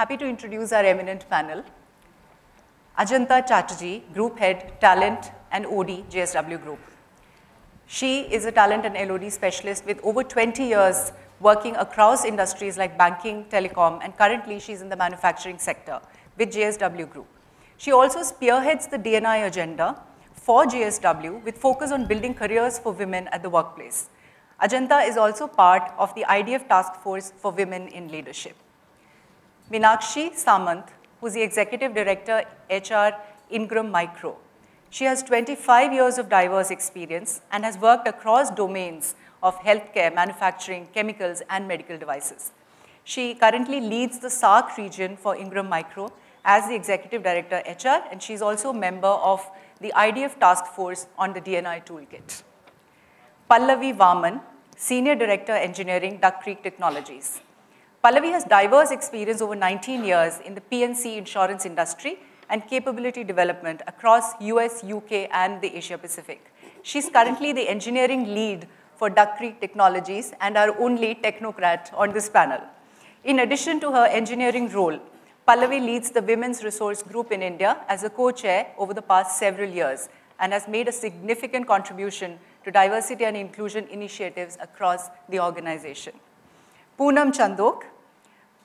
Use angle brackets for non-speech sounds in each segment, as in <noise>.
happy to introduce our eminent panel. Ajanta Chatterjee, Group Head, Talent and OD, JSW Group. She is a talent and LOD specialist with over 20 years working across industries like banking, telecom, and currently she's in the manufacturing sector with JSW Group. She also spearheads the DNI agenda for JSW with focus on building careers for women at the workplace. Ajanta is also part of the IDF Task Force for Women in Leadership. Minakshi Samant, who's the Executive Director, HR, Ingram Micro. She has 25 years of diverse experience and has worked across domains of healthcare, manufacturing, chemicals, and medical devices. She currently leads the SAARC region for Ingram Micro as the Executive Director HR, and she's also a member of the IDF Task Force on the DNI Toolkit. Pallavi Waman, Senior Director Engineering, Duck Creek Technologies. Pallavi has diverse experience over 19 years in the P&C insurance industry and capability development across US, UK, and the Asia Pacific. She's currently the engineering lead for Duck Creek Technologies and our only technocrat on this panel. In addition to her engineering role, Pallavi leads the Women's Resource Group in India as a co-chair over the past several years and has made a significant contribution to diversity and inclusion initiatives across the organization. Poonam Chandok,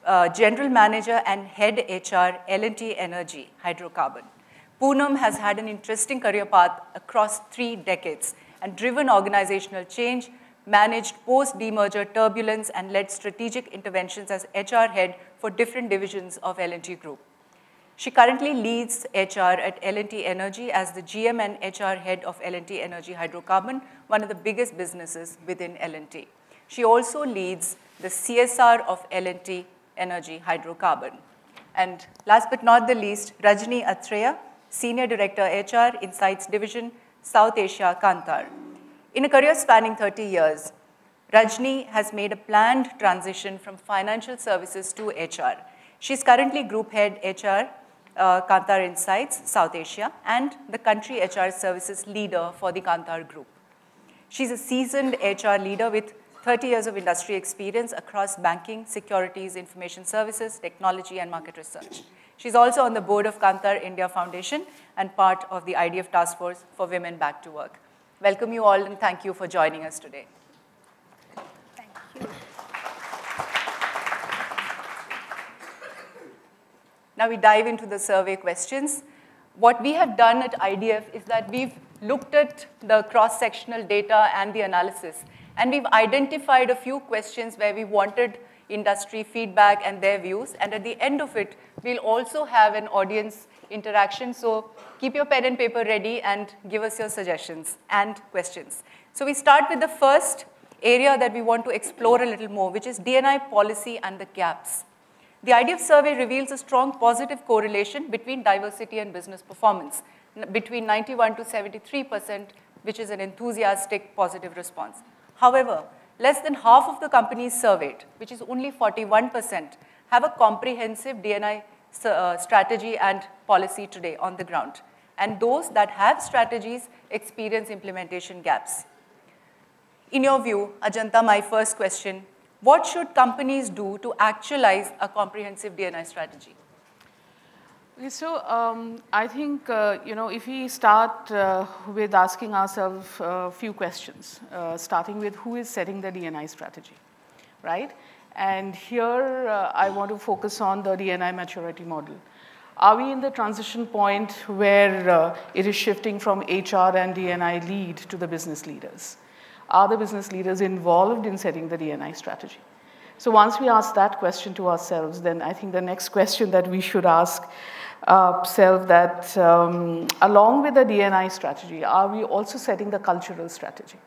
uh, General Manager and Head HR, L&T Energy, Hydrocarbon. Poonam has had an interesting career path across three decades and driven organizational change, managed post-demerger turbulence, and led strategic interventions as HR head for different divisions of L&T Group. She currently leads HR at L&T Energy as the GM and HR head of L&T Energy Hydrocarbon, one of the biggest businesses within L&T. She also leads the CSR of L&T Energy Hydrocarbon. And last but not the least, Rajni Athreya, Senior Director HR, Insights Division, South Asia, Kantar. In a career spanning 30 years, Rajni has made a planned transition from financial services to HR. She's currently Group Head HR, uh, Kantar Insights, South Asia, and the Country HR Services Leader for the Kantar Group. She's a seasoned HR leader with 30 years of industry experience across banking, securities, information services, technology, and market research. She's also on the board of Kantar India Foundation and part of the IDF Task Force for Women Back to Work. Welcome you all and thank you for joining us today. Thank you. Now we dive into the survey questions. What we have done at IDF is that we've looked at the cross-sectional data and the analysis, and we've identified a few questions where we wanted industry feedback and their views, and at the end of it, we'll also have an audience interaction, so keep your pen and paper ready and give us your suggestions and questions. So we start with the first area that we want to explore a little more, which is DNI policy and the gaps. The IDF survey reveals a strong positive correlation between diversity and business performance, between 91 to 73%, which is an enthusiastic positive response. However, less than half of the companies surveyed, which is only 41%, have a comprehensive DNI uh, strategy and policy today on the ground. And those that have strategies experience implementation gaps. In your view, Ajanta, my first question, what should companies do to actualize a comprehensive DNI strategy? So um, I think, uh, you know, if we start uh, with asking ourselves a few questions, uh, starting with who is setting the DNI strategy, right? And here uh, I want to focus on the DNI maturity model. Are we in the transition point where uh, it is shifting from HR and DNI lead to the business leaders? Are the business leaders involved in setting the DNI strategy? So once we ask that question to ourselves, then I think the next <laughs> question that we should ask ourselves that um, along with the DNI strategy, are we also setting the cultural strategy?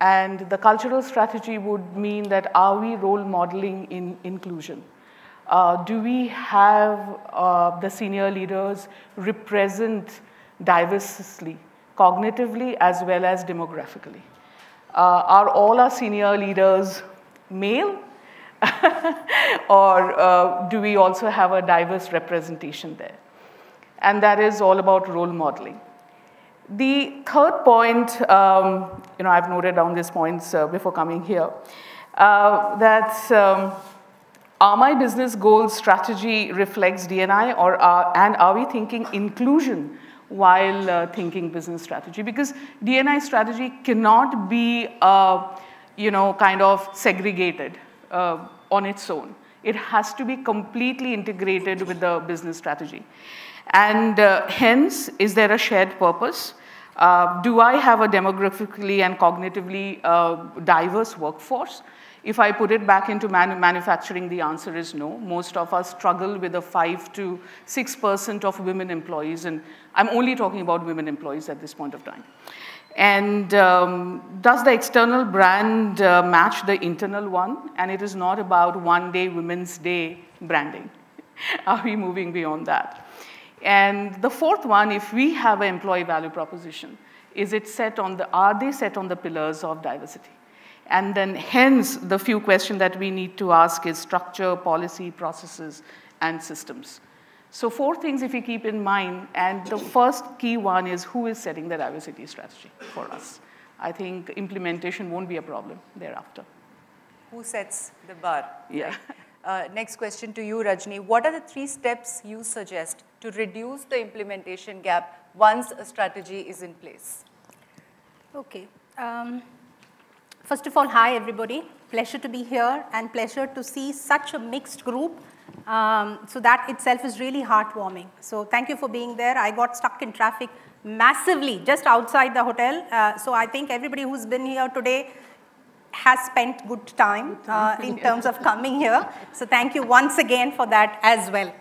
And the cultural strategy would mean that are we role modeling in inclusion? Uh, do we have uh, the senior leaders represent diversely, cognitively as well as demographically? Uh, are all our senior leaders male? <laughs> or uh, do we also have a diverse representation there? And that is all about role modeling. The third point, um, you know, I've noted down these points uh, before coming here, uh, that um, are my business goals strategy reflects DNI or are, and are we thinking inclusion while uh, thinking business strategy? Because DNI strategy cannot be, uh, you know, kind of segregated uh, on its own. It has to be completely integrated with the business strategy. And uh, hence, is there a shared purpose? Uh, do I have a demographically and cognitively uh, diverse workforce? If I put it back into manu manufacturing, the answer is no. Most of us struggle with a 5 to 6% of women employees, and I'm only talking about women employees at this point of time. And um, does the external brand uh, match the internal one? And it is not about one day Women's Day branding. <laughs> Are we moving beyond that? And the fourth one, if we have an employee value proposition, is it set on the, are they set on the pillars of diversity? And then hence the few questions that we need to ask is structure, policy, processes, and systems. So four things if you keep in mind, and the first key one is who is setting the diversity strategy for us. I think implementation won't be a problem thereafter. Who sets the bar? Yeah. Uh, next question to you, Rajni. What are the three steps you suggest to reduce the implementation gap once a strategy is in place? Okay. Um, First of all, hi everybody. Pleasure to be here and pleasure to see such a mixed group. Um, so that itself is really heartwarming. So thank you for being there. I got stuck in traffic massively just outside the hotel. Uh, so I think everybody who's been here today has spent good time uh, in terms of coming here. So thank you once again for that as well.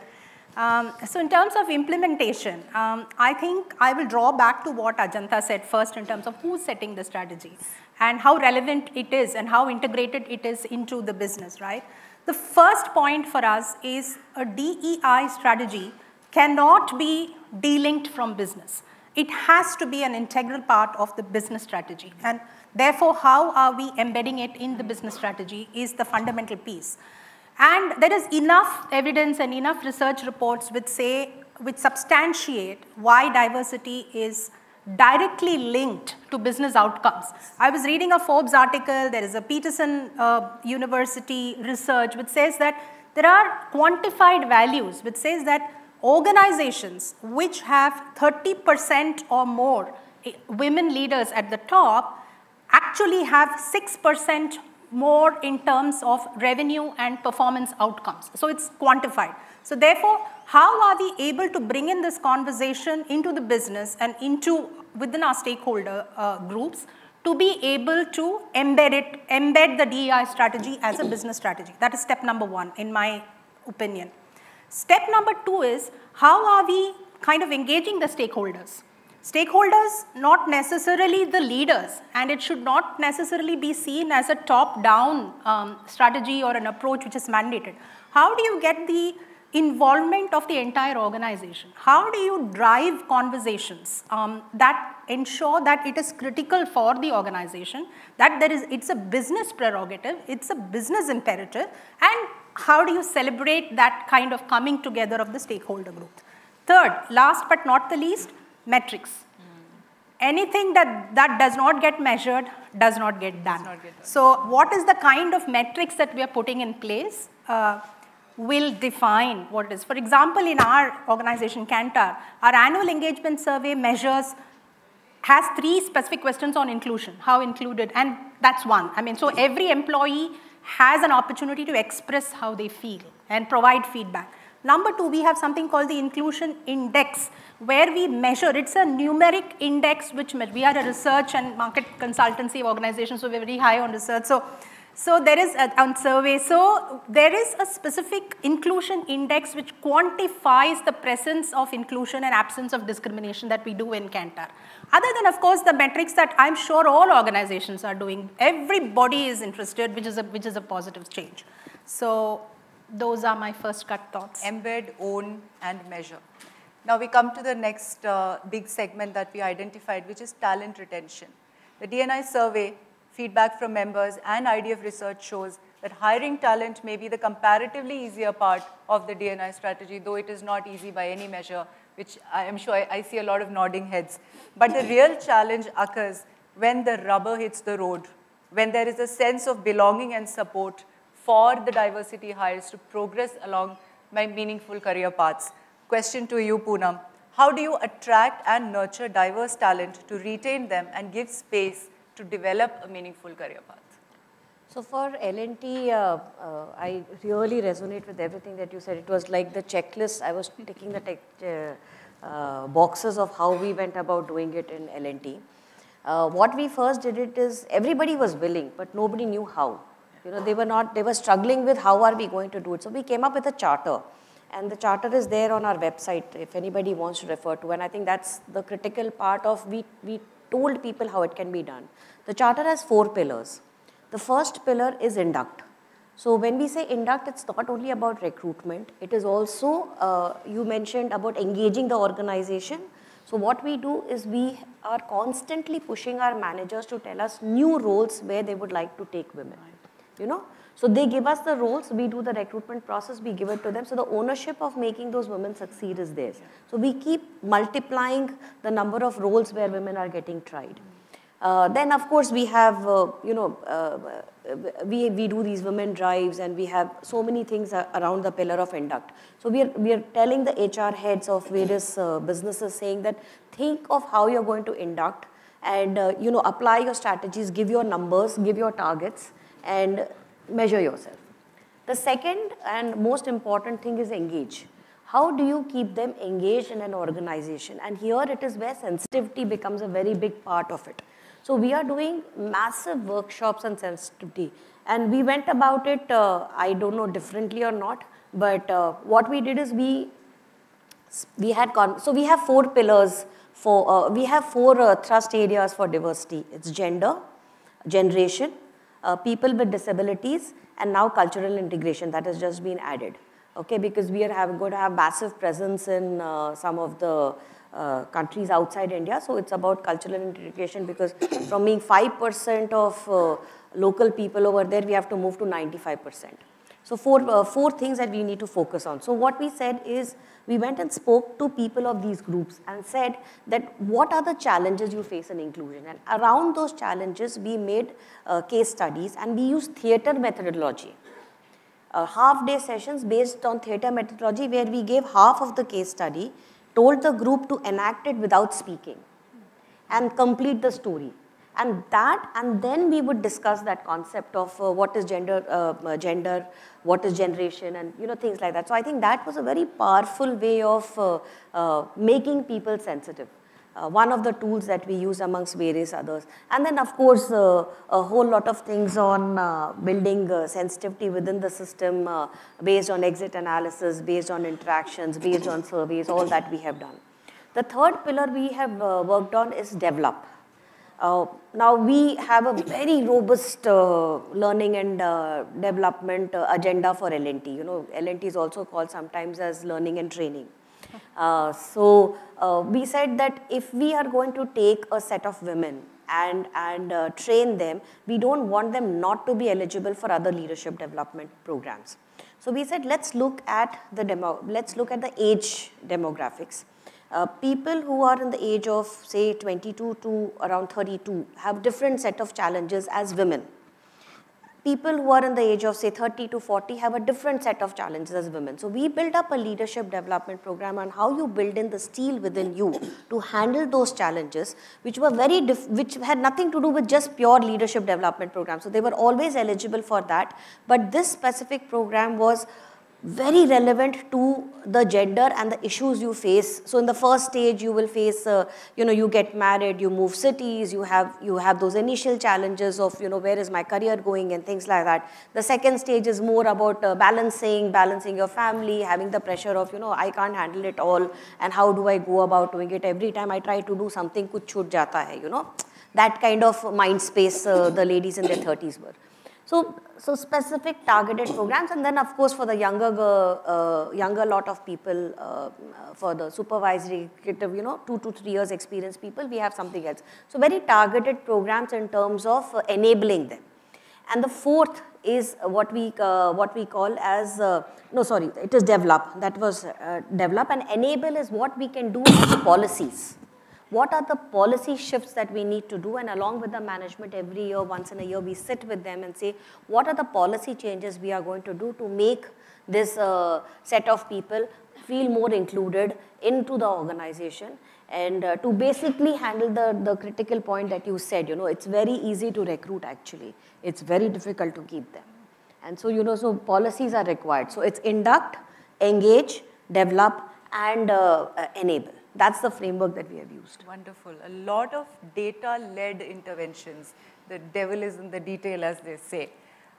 Um, so in terms of implementation, um, I think I will draw back to what Ajanta said first in terms of who's setting the strategy and how relevant it is and how integrated it is into the business, right? The first point for us is a DEI strategy cannot be delinked from business. It has to be an integral part of the business strategy. And therefore, how are we embedding it in the business strategy is the fundamental piece. And there is enough evidence and enough research reports which say, which substantiate why diversity is directly linked to business outcomes. I was reading a Forbes article, there is a Peterson uh, University research which says that there are quantified values which says that organizations which have 30% or more eh, women leaders at the top actually have 6% more in terms of revenue and performance outcomes. So it's quantified. So therefore, how are we able to bring in this conversation into the business and into within our stakeholder uh, groups to be able to embed it, embed the DEI strategy as a business strategy. That is step number one in my opinion. Step number two is how are we kind of engaging the stakeholders? Stakeholders, not necessarily the leaders, and it should not necessarily be seen as a top-down um, strategy or an approach which is mandated. How do you get the involvement of the entire organization. How do you drive conversations um, that ensure that it is critical for the organization, that there is, it's a business prerogative, it's a business imperative, and how do you celebrate that kind of coming together of the stakeholder group? Third, last but not the least, metrics. Anything that, that does not get measured does not get done. Not get done. So what is the kind of metrics that we are putting in place? Uh, will define what it is. For example, in our organization, Kantar, our annual engagement survey measures has three specific questions on inclusion, how included, and that's one. I mean, so every employee has an opportunity to express how they feel and provide feedback. Number two, we have something called the inclusion index, where we measure, it's a numeric index, which we are a research and market consultancy organization, so we're very high on research. So so there is a, on survey, so there is a specific inclusion index which quantifies the presence of inclusion and absence of discrimination that we do in Kantar. Other than of course the metrics that I'm sure all organizations are doing, everybody is interested which is a, which is a positive change. So those are my first cut thoughts. Embed, own and measure. Now we come to the next uh, big segment that we identified which is talent retention. The DNI survey feedback from members and IDF research shows that hiring talent may be the comparatively easier part of the DNI strategy, though it is not easy by any measure, which I am sure I, see a lot of nodding heads. But the real challenge occurs when the rubber hits the road, when there is a sense of belonging and support for the diversity hires to progress along my meaningful career paths. Question to you, Poonam. How do you attract and nurture diverse talent to retain them and give space to develop a meaningful career path? So for L&T, uh, uh, I really resonate with everything that you said. It was like the checklist. I was taking the uh, uh, boxes of how we went about doing it in L&T. Uh, what we first did it is everybody was willing, but nobody knew how. You know, they were not, they were struggling with how are we going to do it. So we came up with a charter. And the charter is there on our website if anybody wants to refer to. And I think that's the critical part of we, we told people how it can be done. The charter has four pillars. The first pillar is induct. So when we say induct, it's not only about recruitment, it is also, uh, you mentioned about engaging the organization. So what we do is we are constantly pushing our managers to tell us new roles where they would like to take women, you know. So they give us the roles, we do the recruitment process, we give it to them. So the ownership of making those women succeed is theirs. So we keep multiplying the number of roles where women are getting tried. Uh, then of course we have, uh, you know, uh, we, we do these women drives and we have so many things around the pillar of induct. So we are, we are telling the HR heads of various uh, businesses saying that think of how you're going to induct and, uh, you know, apply your strategies, give your numbers, give your targets and measure yourself. The second and most important thing is engage. How do you keep them engaged in an organization? And here it is where sensitivity becomes a very big part of it. So we are doing massive workshops on sensitivity. And we went about it, uh, I don't know differently or not, but uh, what we did is we, we had, so we have four pillars for, uh, we have four uh, thrust areas for diversity. It's gender, generation, uh, people with disabilities, and now cultural integration that has just been added. Okay, because we are have, going to have massive presence in uh, some of the uh, countries outside India. So it's about cultural integration because from being 5% of uh, local people over there, we have to move to 95%. So four, uh, four things that we need to focus on. So what we said is, we went and spoke to people of these groups and said that what are the challenges you face in inclusion? And around those challenges, we made uh, case studies and we used theater methodology. Uh, half day sessions based on theater methodology where we gave half of the case study told the group to enact it without speaking and complete the story. And that, and then we would discuss that concept of uh, what is gender, uh, uh, gender, what is generation, and you know things like that. So I think that was a very powerful way of uh, uh making people sensitive uh, one of the tools that we use amongst various others. And then of course, a whole lot of things on building sensitivity within the system based on exit analysis, based on interactions, based on surveys, all that we have done. The third pillar we have worked on is develop. Now we have a very robust learning and development agenda for L&T. You know, L&T is also called sometimes as learning and training. <laughs> Uh, so uh, we said that if we are going to take a set of women and, and uh, train them, we don't want them not to be eligible for other leadership development programs. So we said let's look at the demo, let's look at the age demographics. Uh, people who are in the age of say 22 to around 32 have different set of challenges as women people who are in the age of say 30 to 40 have a different set of challenges as women. So we build up a leadership development program on how you build in the steel within you to handle those challenges which were very, which had nothing to do with just pure leadership development program. So they were always eligible for that. But this specific program was very relevant to the gender and the issues you face. So in the first stage, you will face, uh, you know, you get married, you move cities, you have, you have those initial challenges of, you know, where is my career going and things like that. The second stage is more about uh, balancing, balancing your family, having the pressure of, you know, I can't handle it all and how do I go about doing it. Every time I try to do something, kuch chut jata hai, you know. That kind of mind space uh, the ladies in their 30s were. So, so specific targeted programs and then of course for the younger, uh, younger lot of people, uh, for the supervisory, you know, two to three years experience people, we have something else. So very targeted programs in terms of uh, enabling them. And the fourth is what we, uh, what we call as, uh, no sorry, it is develop, that was uh, develop and enable is what we can do as policies what are the policy shifts that we need to do and along with the management every year, once in a year, we sit with them and say, what are the policy changes we are going to do to make this uh, set of people feel more included into the organization and uh, to basically handle the, the critical point that you said, you know, it's very easy to recruit actually. It's very difficult to keep them. And so, you know, so policies are required. So it's induct, engage, develop, and uh, enable. That's the framework that we have used. Wonderful. A lot of data-led interventions. The devil is in the detail, as they say.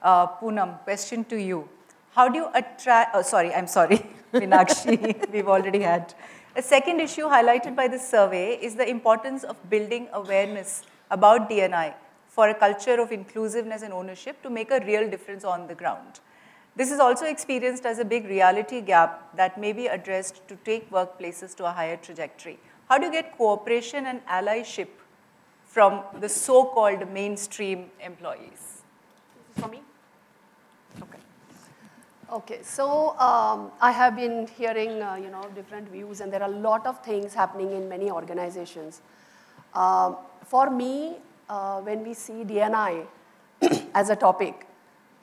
Uh, Poonam, question to you. How do you attract, oh, sorry, I'm sorry, <laughs> Minakshi, <laughs> we've already had. A second issue highlighted by this survey is the importance of building awareness about DNI for a culture of inclusiveness and ownership to make a real difference on the ground. This is also experienced as a big reality gap that may be addressed to take workplaces to a higher trajectory. How do you get cooperation and allyship from the so-called mainstream employees? For me? Okay. Okay, so um, I have been hearing, uh, you know, different views, and there are a lot of things happening in many organizations. Uh, for me, uh, when we see DNI <coughs> as a topic,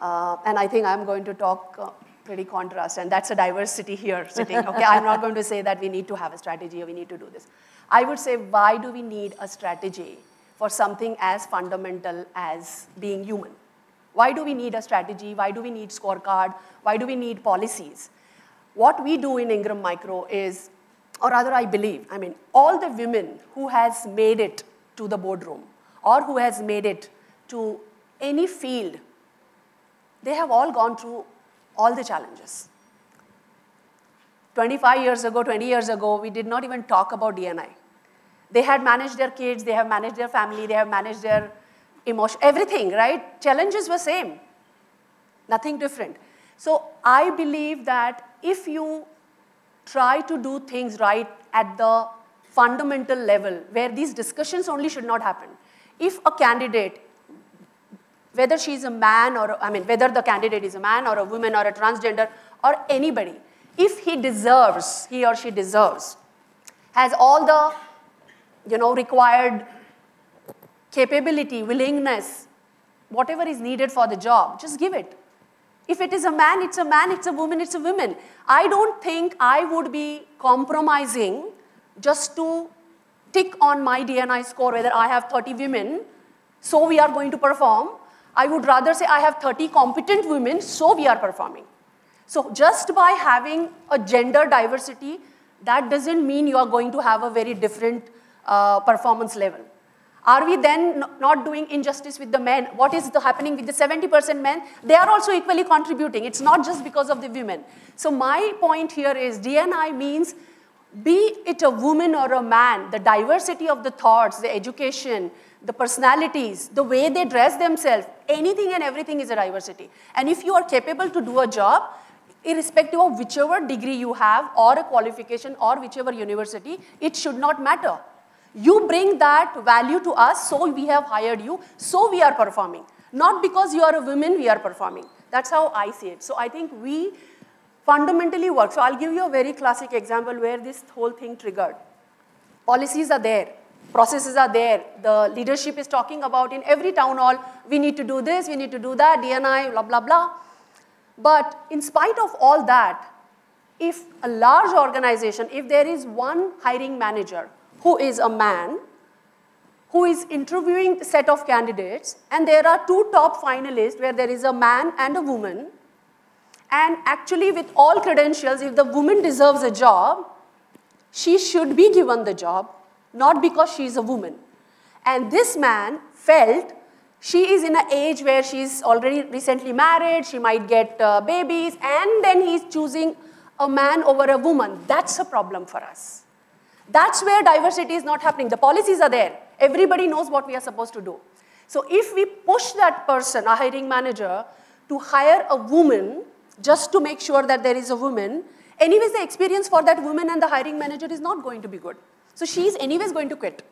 uh, and I think I'm going to talk uh, pretty contrast, and that's a diversity here sitting. Okay, I'm not going to say that we need to have a strategy or we need to do this. I would say, why do we need a strategy for something as fundamental as being human? Why do we need a strategy? Why do we need scorecard? Why do we need policies? What we do in Ingram Micro is, or rather I believe, I mean, all the women who has made it to the boardroom or who has made it to any field, they have all gone through all the challenges. 25 years ago, 20 years ago, we did not even talk about DNI. They had managed their kids, they have managed their family, they have managed their emotion, everything, right? Challenges were same, nothing different. So I believe that if you try to do things right at the fundamental level, where these discussions only should not happen. If a candidate, whether she's a man or, I mean, whether the candidate is a man or a woman or a transgender or anybody, if he deserves, he or she deserves, has all the, you know, required capability, willingness, whatever is needed for the job, just give it. If it is a man, it's a man, it's a woman, it's a woman. I don't think I would be compromising just to tick on my DNI score whether I have 30 women, so we are going to perform. I would rather say I have 30 competent women, so we are performing. So just by having a gender diversity, that doesn't mean you are going to have a very different uh, performance level. Are we then not doing injustice with the men? What is the happening with the 70% men? They are also equally contributing. It's not just because of the women. So my point here is DNI means be it a woman or a man, the diversity of the thoughts, the education, the personalities, the way they dress themselves, anything and everything is a diversity. And if you are capable to do a job, irrespective of whichever degree you have or a qualification or whichever university, it should not matter. You bring that value to us, so we have hired you, so we are performing. Not because you are a woman, we are performing. That's how I see it. So I think we fundamentally work. So I'll give you a very classic example where this whole thing triggered. Policies are there, processes are there, the leadership is talking about in every town hall, we need to do this, we need to do that, DNI, blah, blah, blah. But in spite of all that, if a large organization, if there is one hiring manager who is a man, who is interviewing a set of candidates, and there are two top finalists where there is a man and a woman, and actually with all credentials, if the woman deserves a job, she should be given the job, not because she is a woman. And this man felt she is in an age where she's already recently married, she might get uh, babies, and then he's choosing a man over a woman. That's a problem for us. That's where diversity is not happening. The policies are there. Everybody knows what we are supposed to do. So if we push that person, a hiring manager, to hire a woman just to make sure that there is a woman, anyways the experience for that woman and the hiring manager is not going to be good. So she's anyways going to quit.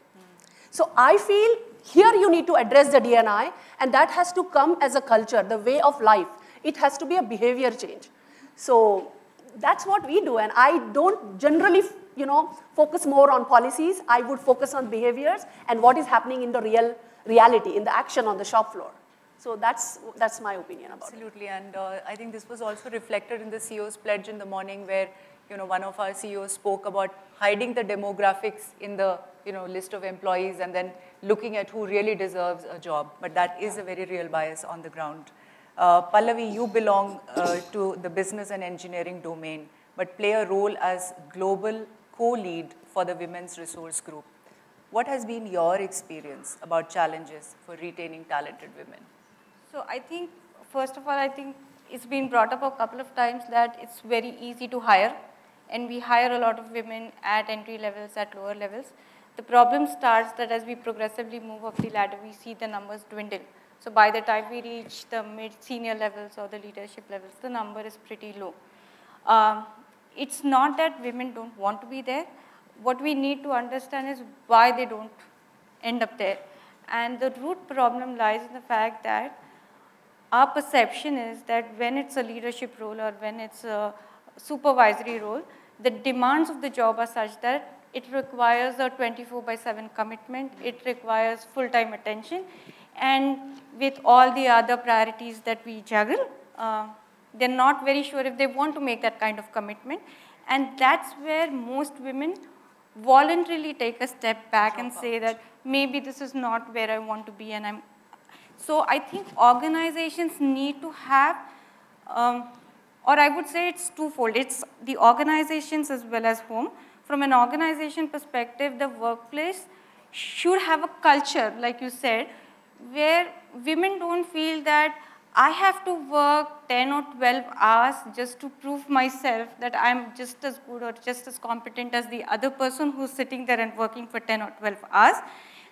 So I feel here you need to address the DNI and that has to come as a culture, the way of life. It has to be a behavior change. So that's what we do and I don't generally you know, focus more on policies. I would focus on behaviors and what is happening in the real reality, in the action on the shop floor. So that's, that's my opinion about Absolutely, it. Absolutely, and uh, I think this was also reflected in the CEO's pledge in the morning where, you know, one of our CEOs spoke about hiding the demographics in the, you know, list of employees and then looking at who really deserves a job. But that is a very real bias on the ground. Uh, Pallavi, you belong uh, to the business and engineering domain, but play a role as global co-lead for the Women's Resource Group. What has been your experience about challenges for retaining talented women? So I think, first of all, I think it's been brought up a couple of times that it's very easy to hire, and we hire a lot of women at entry levels, at lower levels. The problem starts that as we progressively move up the ladder, we see the numbers dwindle. So by the time we reach the mid-senior levels or the leadership levels, the number is pretty low. Um, it's not that women don't want to be there. What we need to understand is why they don't end up there. And the root problem lies in the fact that our perception is that when it's a leadership role or when it's a supervisory role, the demands of the job are such that it requires a 24 by 7 commitment, it requires full-time attention, and with all the other priorities that we juggle, uh, they're not very sure if they want to make that kind of commitment. And that's where most women voluntarily take a step back and say that maybe this is not where I want to be and I'm so I think organizations need to have, um, or I would say it's twofold. It's the organizations as well as home. From an organization perspective, the workplace should have a culture, like you said, where women don't feel that I have to work 10 or 12 hours just to prove myself that I'm just as good or just as competent as the other person who's sitting there and working for 10 or 12 hours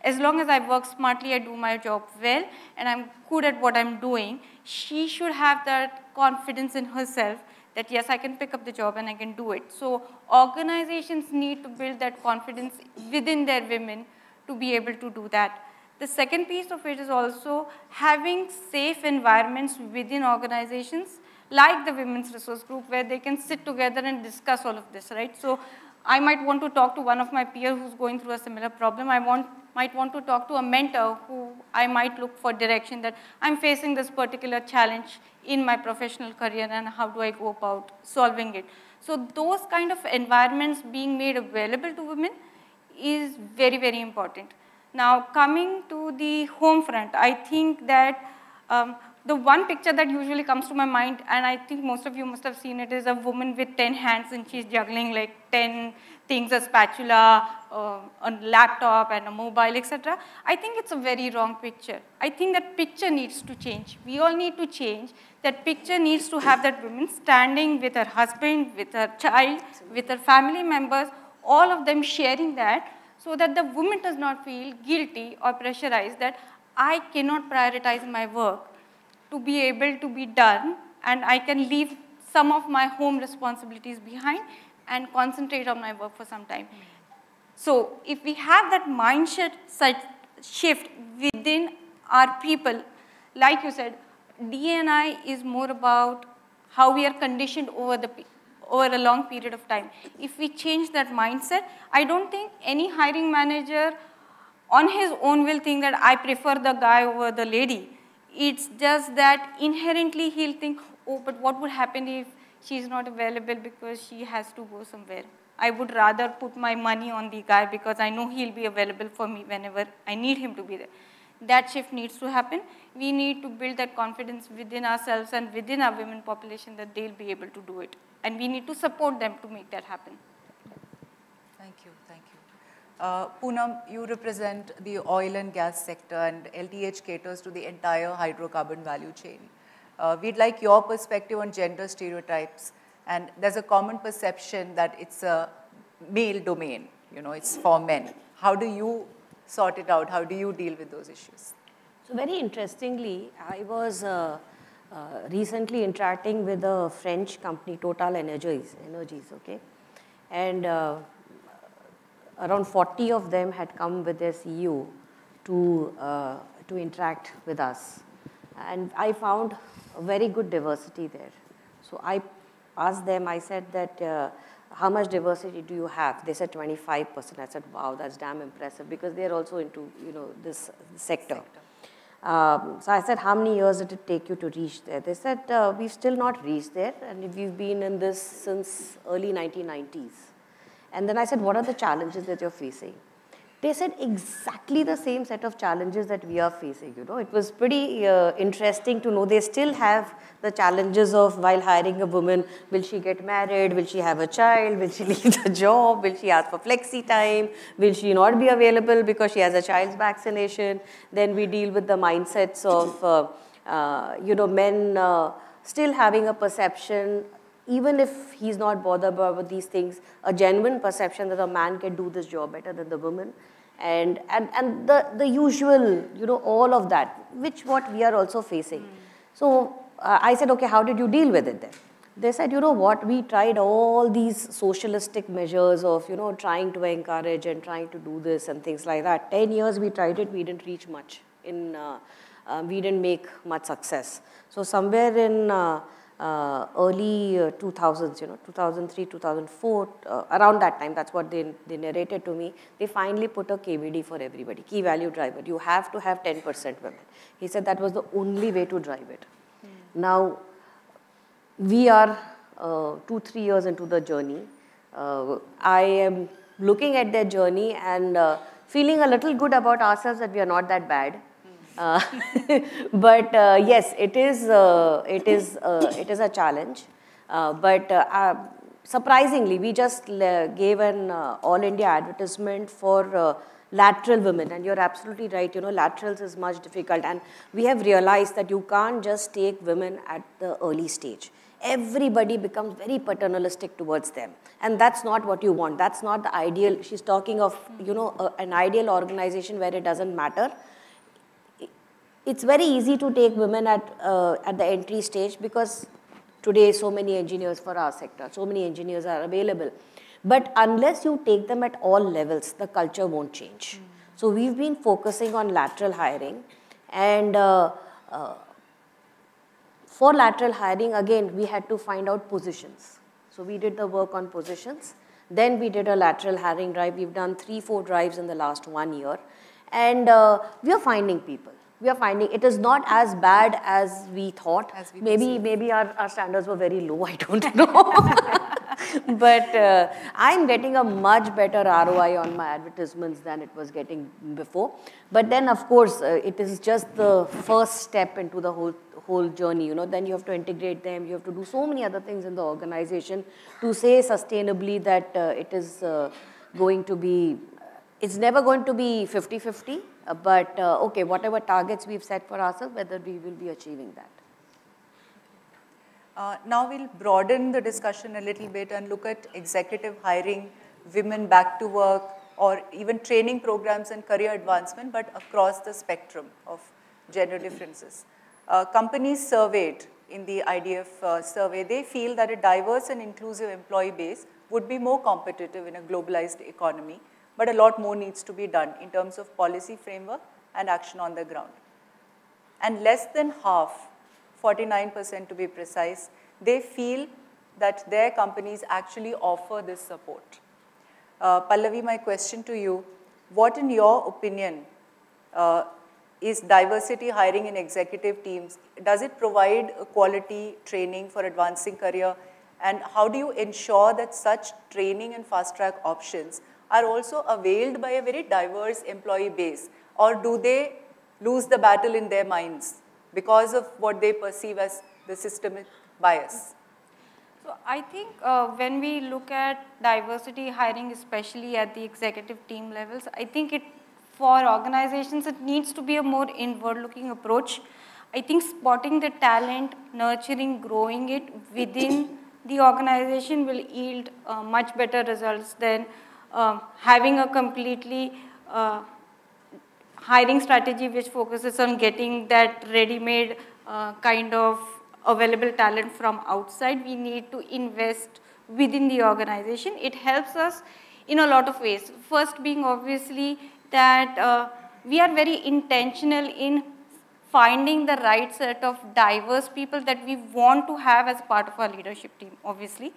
as long as I work smartly, I do my job well, and I'm good at what I'm doing, she should have that confidence in herself that yes, I can pick up the job and I can do it. So organizations need to build that confidence within their women to be able to do that. The second piece of it is also having safe environments within organizations like the Women's Resource Group where they can sit together and discuss all of this, right? So I might want to talk to one of my peers who's going through a similar problem. I want, might want to talk to a mentor who I might look for direction that I'm facing this particular challenge in my professional career and how do I go about solving it. So those kind of environments being made available to women is very, very important. Now coming to the home front, I think that um, the one picture that usually comes to my mind, and I think most of you must have seen it, is a woman with 10 hands and she's juggling like 10 things, a spatula, uh, a laptop and a mobile, etc. I think it's a very wrong picture. I think that picture needs to change. We all need to change. That picture needs to have that woman standing with her husband, with her child, with her family members, all of them sharing that so that the woman does not feel guilty or pressurized that I cannot prioritize my work to be able to be done and I can leave some of my home responsibilities behind and concentrate on my work for some time. So if we have that mindset shift within our people, like you said, DNI is more about how we are conditioned over the over a long period of time. If we change that mindset, I don't think any hiring manager on his own will think that I prefer the guy over the lady. It's just that inherently he'll think, oh, but what would happen if she's not available because she has to go somewhere. I would rather put my money on the guy because I know he'll be available for me whenever I need him to be there. That shift needs to happen. We need to build that confidence within ourselves and within our women population that they'll be able to do it. And we need to support them to make that happen. Thank you, thank you. Uh, Poonam, you represent the oil and gas sector and LTH caters to the entire hydrocarbon value chain. Uh, we'd like your perspective on gender stereotypes. And there's a common perception that it's a male domain, you know, it's for men. How do you sort it out? How do you deal with those issues? So very interestingly, I was uh, uh, recently interacting with a French company, Total Energies, Energies okay? And uh, around 40 of them had come with their CEO to, uh, to interact with us. And I found a very good diversity there. So I asked them, I said that uh, how much diversity do you have? They said 25%. I said, wow, that's damn impressive because they're also into, you know, this sector. sector. Um, so I said, how many years did it take you to reach there? They said, uh, we've still not reached there and we've been in this since early 1990s. And then I said, what are the challenges that you're facing? They said exactly the same set of challenges that we are facing. You know, it was pretty uh, interesting to know they still have the challenges of while hiring a woman, will she get married? Will she have a child? Will she <laughs> leave the job? Will she ask for flexi time? Will she not be available because she has a child's vaccination? Then we deal with the mindsets of, uh, uh, you know, men uh, still having a perception even if he's not bothered about these things, a genuine perception that a man can do this job better than the woman. And, and, and the, the usual, you know, all of that, which what we are also facing. Mm. So uh, I said, okay, how did you deal with it then? They said, you know what, we tried all these socialistic measures of, you know, trying to encourage and trying to do this and things like that. 10 years we tried it, we didn't reach much. In, uh, uh, we didn't make much success. So somewhere in uh, uh, early uh, 2000s, you know, 2003, 2004, uh, around that time, that's what they, they narrated to me, they finally put a KVD for everybody, key value driver. You have to have 10% women. He said that was the only way to drive it. Mm. Now, we are uh, two, three years into the journey. Uh, I am looking at their journey and uh, feeling a little good about ourselves that we are not that bad. Uh, <laughs> but uh, yes, it is, uh, it, is, it is a challenge. but surprisingly, we just gave an all India advertisement for lateral women. And you're absolutely right you know laterals is much difficult. And we have realized that you can't just take women at the early stage. Everybody becomes very paternalistic towards them. And that's not what you want. That's not the ideal she's talking of you know a, an ideal organization where it doesn't matter it's very easy to take women at, uh, at the entry stage because today so many engineers for our sector, so many engineers are available. But unless you take them at all levels, the culture won't change. Mm. So we've been focusing on lateral hiring and uh, uh, for lateral hiring, again, we had to find out positions. So we did the work on positions. Then we did a lateral hiring drive. We've done three, four drives in the last one year. And uh, we are finding people we are finding it is not as bad as we thought. As we maybe perceive. maybe our, our standards were very low, I don't <laughs> know. <laughs> but uh, I'm getting a much better ROI on my advertisements than it was getting before. But then of course, uh, it is just the first step into the whole whole journey, you know, then you have to integrate them, you have to do so many other things in the organization to say sustainably that uh, it is uh, going to be, it's never going to be 50-50, uh, but uh, okay, whatever targets we've set for ourselves, whether we will be achieving that. Uh, now we'll broaden the discussion a little bit and look at executive hiring, women back to work, or even training programs and career advancement, but across the spectrum of gender differences. Uh, companies surveyed in the IDF uh, survey, they feel that a diverse and inclusive employee base would be more competitive in a globalized economy but a lot more needs to be done in terms of policy framework and action on the ground. And less than half, 49% to be precise, they feel that their companies actually offer this support. Uh, Pallavi, my question to you, what in your opinion uh, is diversity hiring in executive teams? Does it provide quality training for advancing career? And how do you ensure that such training and fast track options are also availed by a very diverse employee base or do they lose the battle in their minds because of what they perceive as the systemic bias? So I think uh, when we look at diversity hiring, especially at the executive team levels, I think it for organizations it needs to be a more inward-looking approach. I think spotting the talent, nurturing, growing it within the organization will yield uh, much better results than uh, having a completely uh, hiring strategy which focuses on getting that ready-made uh, kind of available talent from outside, we need to invest within the organization. It helps us in a lot of ways. First being obviously that uh, we are very intentional in finding the right set of diverse people that we want to have as part of our leadership team, obviously.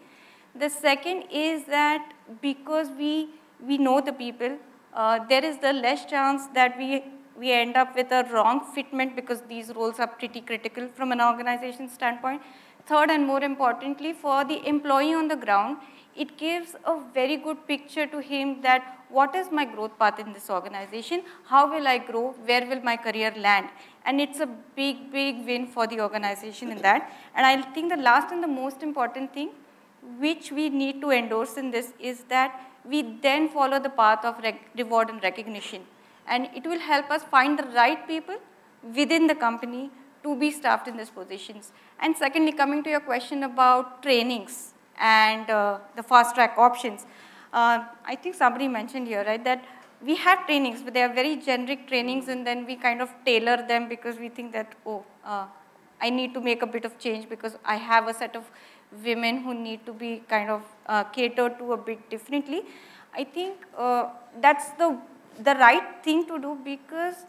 The second is that because we, we know the people, uh, there is the less chance that we, we end up with a wrong fitment because these roles are pretty critical from an organization standpoint. Third and more importantly, for the employee on the ground, it gives a very good picture to him that what is my growth path in this organization, how will I grow, where will my career land. And it's a big, big win for the organization in that. And I think the last and the most important thing which we need to endorse in this is that we then follow the path of reward and recognition. And it will help us find the right people within the company to be staffed in these positions. And secondly, coming to your question about trainings and uh, the fast track options, uh, I think somebody mentioned here, right, that we have trainings, but they are very generic trainings and then we kind of tailor them because we think that, oh, uh, I need to make a bit of change because I have a set of women who need to be kind of uh, catered to a bit differently. I think uh, that's the, the right thing to do because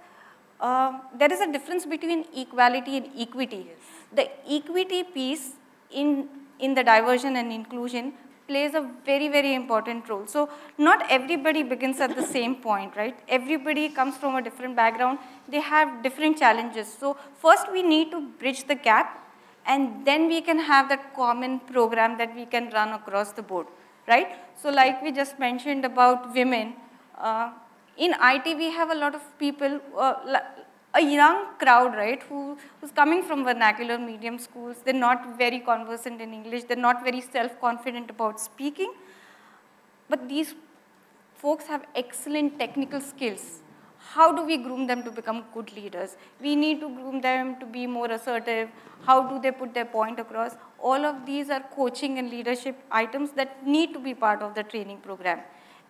uh, there is a difference between equality and equity. Yes. The equity piece in, in the diversion and inclusion plays a very, very important role. So not everybody begins at the <laughs> same point, right? Everybody comes from a different background. They have different challenges. So first we need to bridge the gap and then we can have that common program that we can run across the board, right? So like we just mentioned about women, uh, in IT we have a lot of people, uh, a young crowd, right, who, who's coming from vernacular medium schools, they're not very conversant in English, they're not very self-confident about speaking, but these folks have excellent technical skills how do we groom them to become good leaders? We need to groom them to be more assertive. How do they put their point across? All of these are coaching and leadership items that need to be part of the training program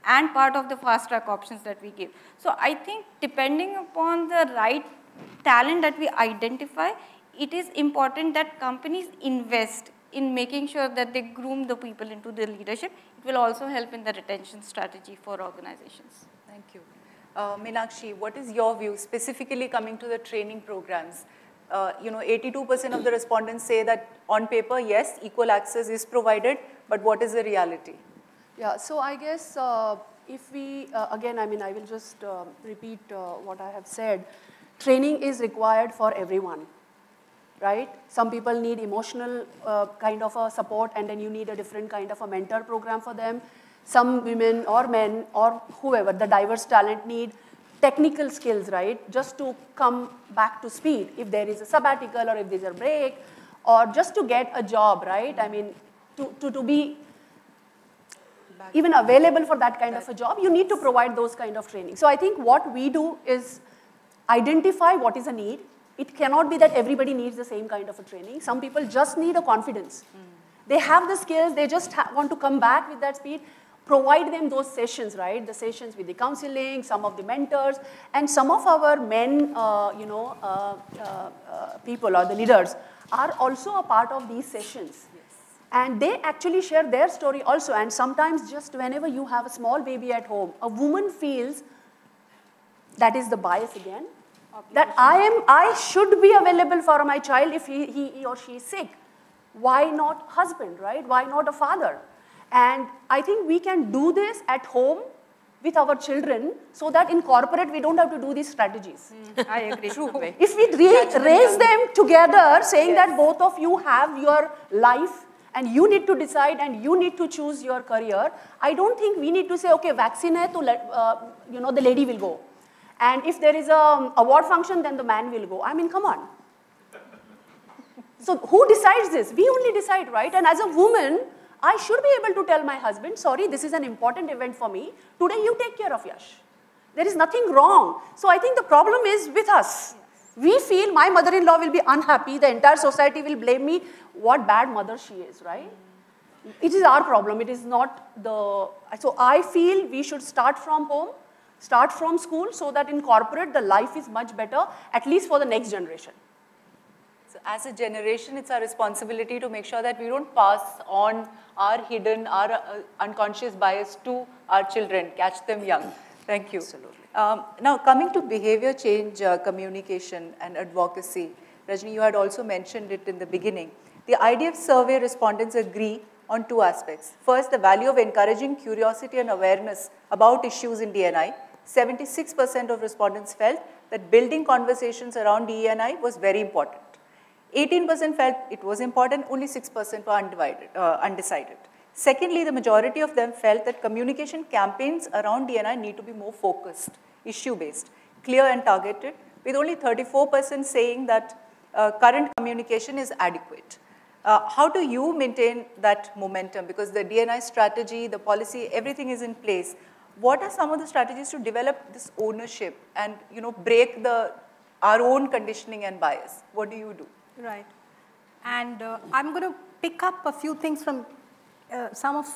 and part of the fast track options that we give. So I think depending upon the right talent that we identify, it is important that companies invest in making sure that they groom the people into the leadership. It will also help in the retention strategy for organizations. Thank you. Uh, Minakshi, what is your view, specifically coming to the training programs? Uh, you know, 82% of the respondents say that on paper, yes, equal access is provided, but what is the reality? Yeah, so I guess uh, if we, uh, again, I mean, I will just uh, repeat uh, what I have said. Training is required for everyone, right? Some people need emotional kind of a support and then you need a different kind of a mentor program for them some women or men or whoever, the diverse talent need technical skills, right, just to come back to speed if there is a sabbatical or if there's a break or just to get a job, right? I mean, to, to, to be even available for that kind of a job, you need to provide those kind of training. So I think what we do is identify what is a need. It cannot be that everybody needs the same kind of a training. Some people just need a confidence. Mm. They have the skills, they just want to come back with that speed provide them those sessions, right? The sessions with the counseling, some of the mentors, and some of our men, uh, you know, uh, uh, uh people or the leaders are also a part of these sessions. And they actually share their story also. And sometimes just whenever you have a small baby at home, a woman feels that is the bias again, that I am, I should be available for my child if he, he or she is sick. Why not husband, right? Why not a father? And I think we can do this at home with our children so that in corporate we don't have to do these strategies. Mm, I agree. <laughs> True. If we raise them together saying yes. that both of you have your life and you need to decide and you need to choose your career, I don't think we need to say, okay, vaccine hai, to let, uh, you know, the lady will go. And if there is a um, award function, then the man will go. I mean, come on. so who decides this? We only decide, right? And as a woman, I should be able to tell my husband, sorry, this is an important event for me. Today you take care of Yash. There is nothing wrong. So I think the problem is with us. We feel my mother-in-law will be unhappy, the entire society will blame me. What bad mother she is, right? It is our problem, it is not the, so I feel we should start from home, start from school so that in corporate the life is much better, at least for the next generation as a generation, it's our responsibility to make sure that we don't pass on our hidden, our uh, unconscious bias to our children, catch them young. Thank you. Absolutely. Um, now, coming to behavior change, uh, communication and advocacy, Rajani, you had also mentioned it in the beginning. The IDF survey respondents agree on two aspects. First, the value of encouraging curiosity and awareness about issues in DNI. 76% of respondents felt that building conversations around DNI was very important. 18% felt it was important, only 6% were undivided, uh, undecided. Secondly, the majority of them felt that communication campaigns around DNI need to be more focused, issue-based, clear and targeted, with only 34% saying that uh, current communication is adequate. Uh, how do you maintain that momentum? Because the DNI strategy, the policy, everything is in place. What are some of the strategies to develop this ownership and you know break the our own conditioning and bias? What do you do? Right. And uh, I'm going to pick up a few things from uh, some of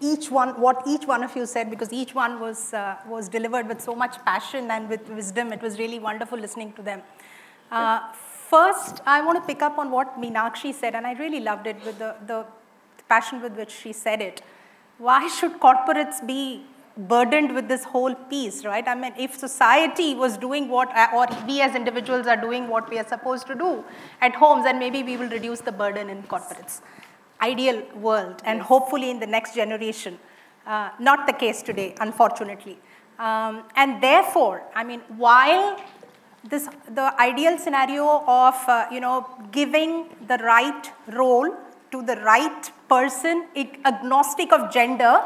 each one, what each one of you said, because each one was, uh, was delivered with so much passion and with wisdom. It was really wonderful listening to them. Uh, first, I want to pick up on what Minakshi said, and I really loved it with the, the passion with which she said it. Why should corporates be burdened with this whole piece, right? I mean, if society was doing what, or we as individuals are doing what we are supposed to do at homes, then maybe we will reduce the burden in corporates ideal world and yes. hopefully in the next generation. Uh, not the case today, unfortunately. Um, and therefore, I mean, while this, the ideal scenario of, uh, you know, giving the right role to the right person, agnostic of gender,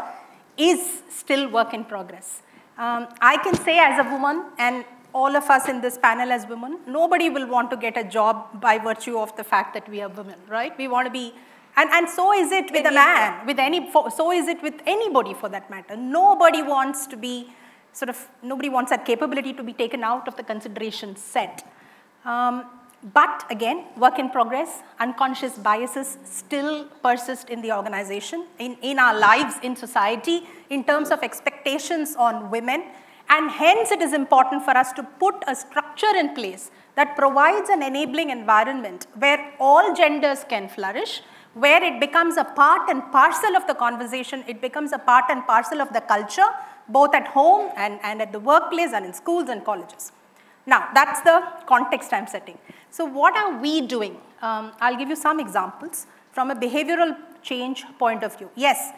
is still work in progress. Um, I can say as a woman, and all of us in this panel as women, nobody will want to get a job by virtue of the fact that we are women, right? We want to be and, and so is it with a man, with any, so is it with anybody for that matter. Nobody wants to be, sort of, nobody wants that capability to be taken out of the consideration set. Um, but again, work in progress, unconscious biases still persist in the organization, in, in our lives, in society, in terms of expectations on women. And hence it is important for us to put a structure in place that provides an enabling environment where all genders can flourish, where it becomes a part and parcel of the conversation, it becomes a part and parcel of the culture, both at home and, and at the workplace and in schools and colleges. Now, that's the context I'm setting. So what are we doing? Um, I'll give you some examples from a behavioral change point of view. Yes,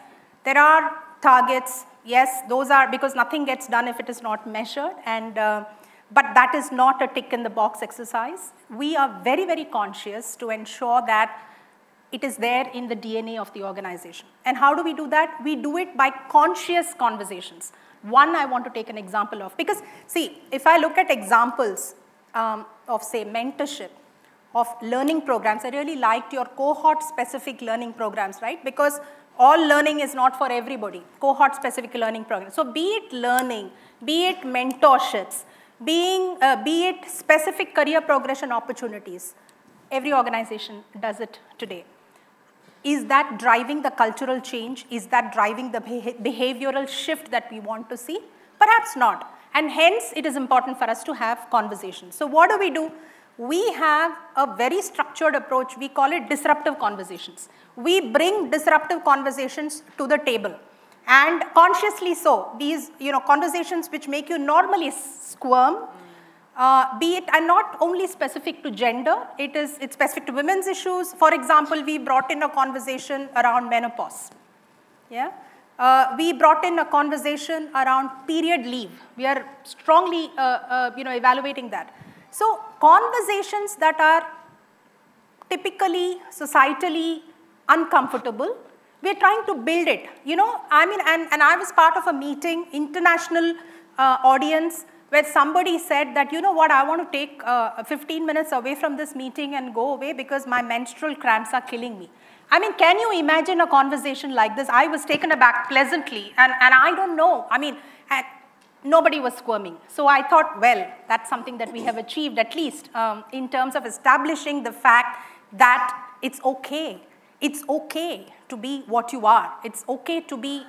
there are targets. Yes, those are because nothing gets done if it is not measured. And, uh, but that is not a tick in the box exercise. We are very, very conscious to ensure that it is there in the DNA of the organization. And how do we do that? We do it by conscious conversations. One I want to take an example of, because see, if I look at examples um, of say mentorship, of learning programs, I really liked your cohort specific learning programs, right? Because all learning is not for everybody, cohort specific learning programs. So be it learning, be it mentorships, being, uh, be it specific career progression opportunities, every organization does it today. Is that driving the cultural change? Is that driving the behavioral shift that we want to see? Perhaps not. And hence, it is important for us to have conversations. So what do we do? We have a very structured approach. We call it disruptive conversations. We bring disruptive conversations to the table. And consciously so, these you know, conversations which make you normally squirm, uh, be it and not only specific to gender, it is it's specific to women's issues. For example, we brought in a conversation around menopause. Yeah. Uh, we brought in a conversation around period leave. We are strongly, uh, uh, you know, evaluating that. So conversations that are typically societally uncomfortable, we're trying to build it. You know, I mean, and, and I was part of a meeting, international uh, audience, where somebody said that, you know what, I want to take uh, 15 minutes away from this meeting and go away because my menstrual cramps are killing me. I mean, can you imagine a conversation like this? I was taken aback pleasantly, and, and I don't know. I mean, nobody was squirming. So I thought, well, that's something that we have achieved at least um, in terms of establishing the fact that it's okay. It's okay to be what you are. It's okay to be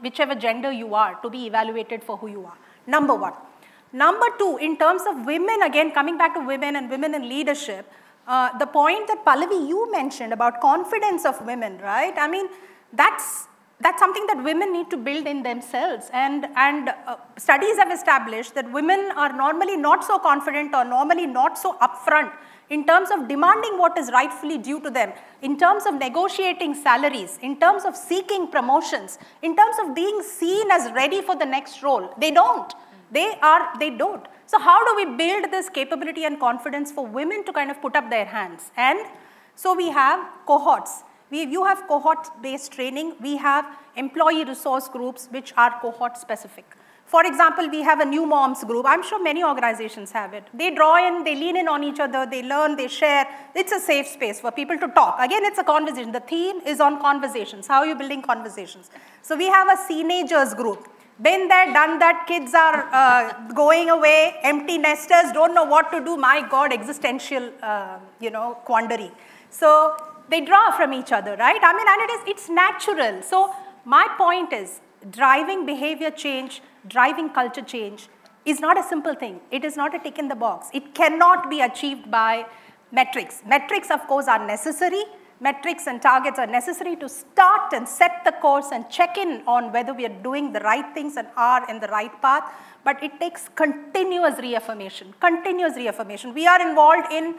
whichever gender you are, to be evaluated for who you are. Number one. Number two, in terms of women, again, coming back to women and women in leadership, uh, the point that Pallavi, you mentioned about confidence of women, right? I mean, that's that's something that women need to build in themselves. And, and uh, studies have established that women are normally not so confident or normally not so upfront in terms of demanding what is rightfully due to them, in terms of negotiating salaries, in terms of seeking promotions, in terms of being seen as ready for the next role. They don't. They are, they don't. So how do we build this capability and confidence for women to kind of put up their hands? And so we have cohorts. We, you have cohort-based training. We have employee resource groups, which are cohort-specific. For example, we have a new moms group. I'm sure many organizations have it. They draw in, they lean in on each other, they learn, they share. It's a safe space for people to talk. Again, it's a conversation. The theme is on conversations. How are you building conversations? So we have a teenagers group. Been there, done that. Kids are uh, going away. Empty nesters don't know what to do. My God, existential, uh, you know, quandary. So they draw from each other, right? I mean, and it is, it's natural. So my point is, driving behavior change driving culture change is not a simple thing. It is not a tick in the box. It cannot be achieved by metrics. Metrics, of course, are necessary. Metrics and targets are necessary to start and set the course and check in on whether we are doing the right things and are in the right path. But it takes continuous reaffirmation, continuous reaffirmation. We are involved in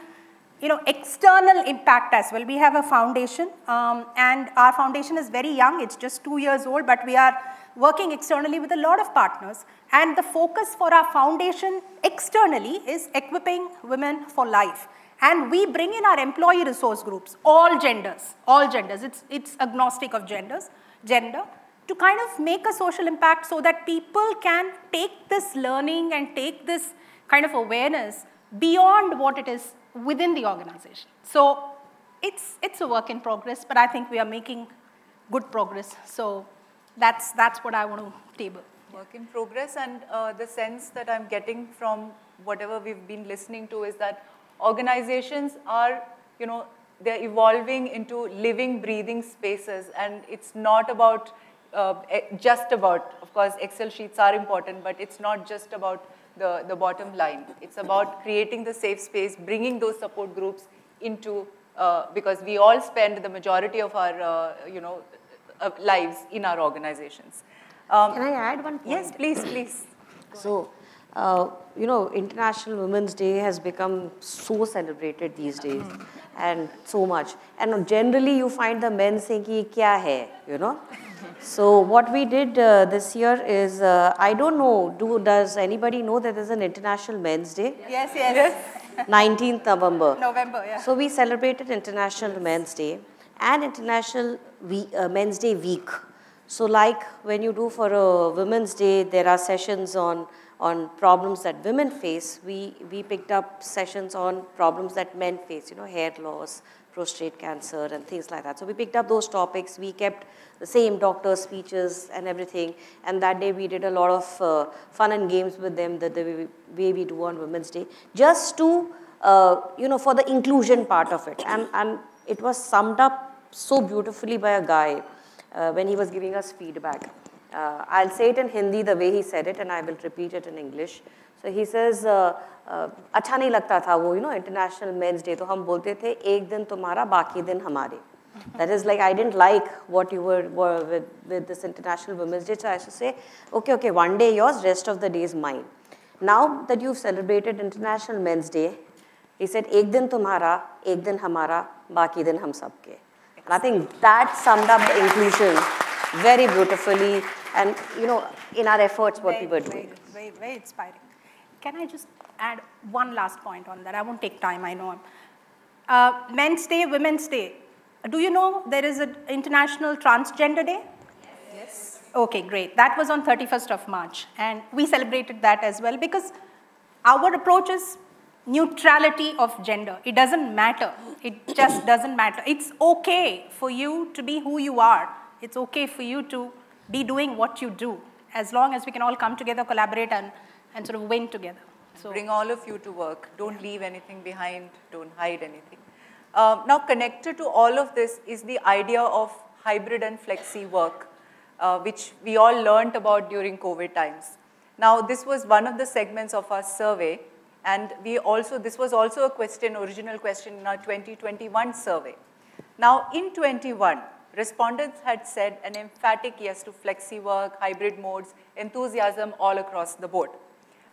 you know, external impact as well. We have a foundation um, and our foundation is very young. It's just two years old, but we are working externally with a lot of partners. And the focus for our foundation externally is equipping women for life. And we bring in our employee resource groups, all genders, all genders. It's, it's agnostic of genders, gender, to kind of make a social impact so that people can take this learning and take this kind of awareness beyond what it is within the organization. So it's, it's a work in progress, but I think we are making good progress. So that's, that's what I want to table. Work in progress and uh, the sense that I'm getting from whatever we've been listening to is that organizations are, you know, they're evolving into living, breathing spaces and it's not about, uh, just about, of course, Excel sheets are important, but it's not just about the, the bottom line. It's about creating the safe space, bringing those support groups into, uh, because we all spend the majority of our, uh, you know, uh, lives in our organizations. Um, Can I add one point? Yes, please, please. So, uh, you know, International Women's Day has become so celebrated these days mm. and so much. And generally you find the men saying, ki, kya hai, you know. <laughs> so what we did uh, this year is, uh, I don't know, do does anybody know that there's an International Men's Day? Yes, yes. yes. <laughs> 19th November. November, yeah. So we celebrated International yes. Men's Day and International week, uh, Men's Day week. So like when you do for a Women's Day, there are sessions on, on problems that women face. We, we picked up sessions on problems that men face, you know, hair loss, prostate cancer and things like that. So we picked up those topics. We kept the same doctor speeches and everything. And that day we did a lot of uh, fun and games with them the, the way we do on Women's Day, just to, uh, you know, for the inclusion part of it. And, and it was summed up so beautifully by a guy uh, when he was giving us feedback. Uh, I'll say it in Hindi the way he said it and I will repeat it in English. So he says, uh, uh, अच्छा नहीं लगता था वो, you know, International Men's Day, तो हम बोलते थे एक दिन तुम्हारा बाकी दिन हमारे. That is like, I didn't like what you were, were with, with this International Women's Day, so I used to say, okay, okay, one day yours, rest of the day is mine. Now that you've celebrated International Men's Day, he said, एक दिन तुम्हारा, एक दिन हमारा, बाकी दिन हम सबके. And I think that summed up the inclusion very beautifully and, you know, in our efforts, what very, we were doing. Very, very, very inspiring. Can I just add one last point on that? I won't take time, I know. Uh, Men's Day, Women's Day. Do you know there is an International Transgender Day? Yes. Okay, great. That was on 31st of March. And we celebrated that as well because our approach is neutrality of gender. It doesn't matter. It just doesn't matter. It's okay for you to be who you are. It's okay for you to be doing what you do as long as we can all come together, collaborate, and, and sort of win together. So Bring all of you to work. Don't leave anything behind. Don't hide anything. Uh, now, connected to all of this is the idea of hybrid and flexi work, uh, which we all learned about during COVID times. Now, this was one of the segments of our survey and we also, this was also a question, original question in our 2021 survey. Now in 21, respondents had said an emphatic yes to flexi work, hybrid modes, enthusiasm all across the board.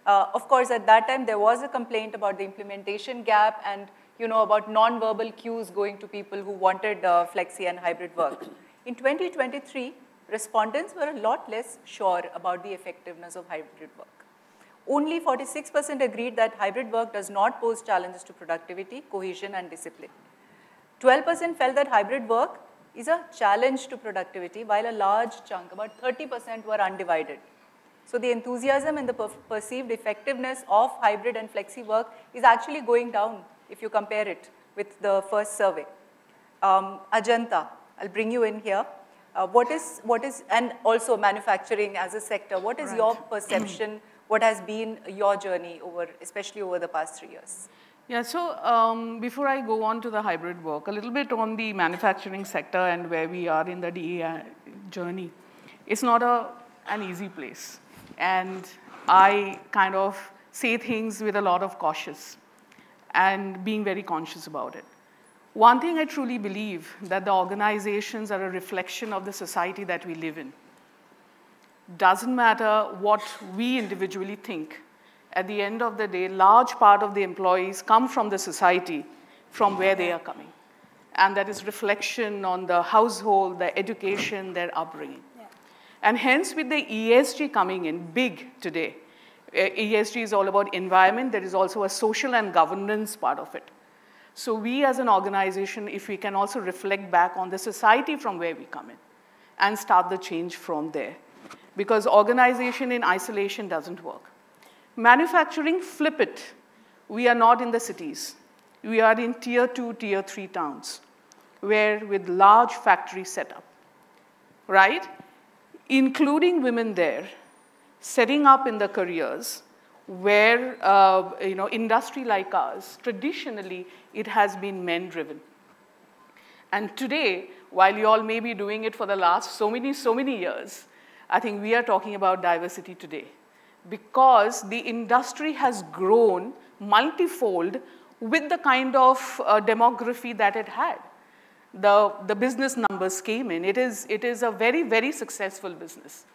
Uh, of course, at that time, there was a complaint about the implementation gap and you know, about non-verbal cues going to people who wanted uh, flexi and hybrid work. In 2023, respondents were a lot less sure about the effectiveness of hybrid work. Only 46% agreed that hybrid work does not pose challenges to productivity, cohesion, and discipline. 12% felt that hybrid work is a challenge to productivity, while a large chunk, about 30% were undivided. So the enthusiasm and the per perceived effectiveness of hybrid and flexi work is actually going down if you compare it with the first survey. Um, Ajanta, I'll bring you in here. Uh, what is, what is, and also manufacturing as a sector, what is right. your perception, what has been your journey over, especially over the past three years? Yeah, so um, before I go on to the hybrid work, a little bit on the manufacturing sector and where we are in the DEI journey. It's not a, an easy place. And I kind of say things with a lot of cautious and being very conscious about it. One thing I truly believe that the organizations are a reflection of the society that we live in. Doesn't matter what we individually think. At the end of the day, large part of the employees come from the society from where they are coming. And that is reflection on the household, their education, their upbringing. And hence, with the ESG coming in big today, eh, ESG is all about environment. There is also a social and governance part of it. So we as an organization, if we can also reflect back on the society from where we come in and start the change from there. Because organization in isolation doesn't work. Manufacturing, flip it. We are not in the cities. We are in tier two, tier three towns, where with large factory setup, right? including women there, setting up in the careers where, uh, you know, industry like ours, traditionally, it has been men-driven. And today, while you all may be doing it for the last so many, so many years, I think we are talking about diversity today because the industry has grown multifold with the kind of uh, demography that it had the, the business numbers came in. It is, it is a very, very successful business.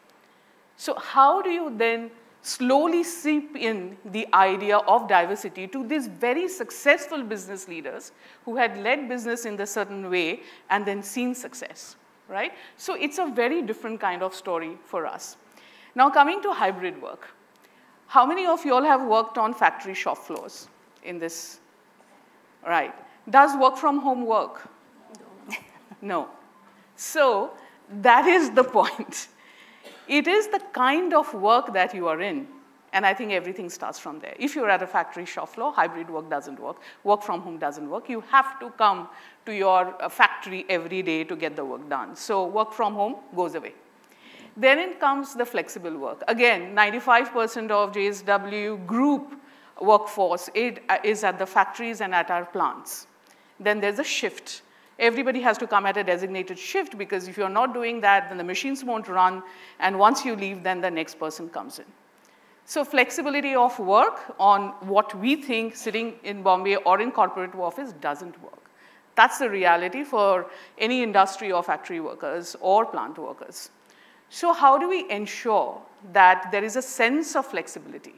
So how do you then slowly seep in the idea of diversity to these very successful business leaders who had led business in a certain way and then seen success, right? So it's a very different kind of story for us. Now coming to hybrid work. How many of you all have worked on factory shop floors in this? Right. Does work from home work? No. So that is the point. It is the kind of work that you are in. And I think everything starts from there. If you're at a factory shop floor, hybrid work doesn't work. Work from home doesn't work. You have to come to your uh, factory every day to get the work done. So work from home goes away. Then it comes the flexible work. Again, 95% of JSW group workforce uh, is at the factories and at our plants. Then there's a shift everybody has to come at a designated shift because if you're not doing that, then the machines won't run. And once you leave, then the next person comes in. So flexibility of work on what we think sitting in Bombay or in corporate office doesn't work. That's the reality for any industry or factory workers or plant workers. So how do we ensure that there is a sense of flexibility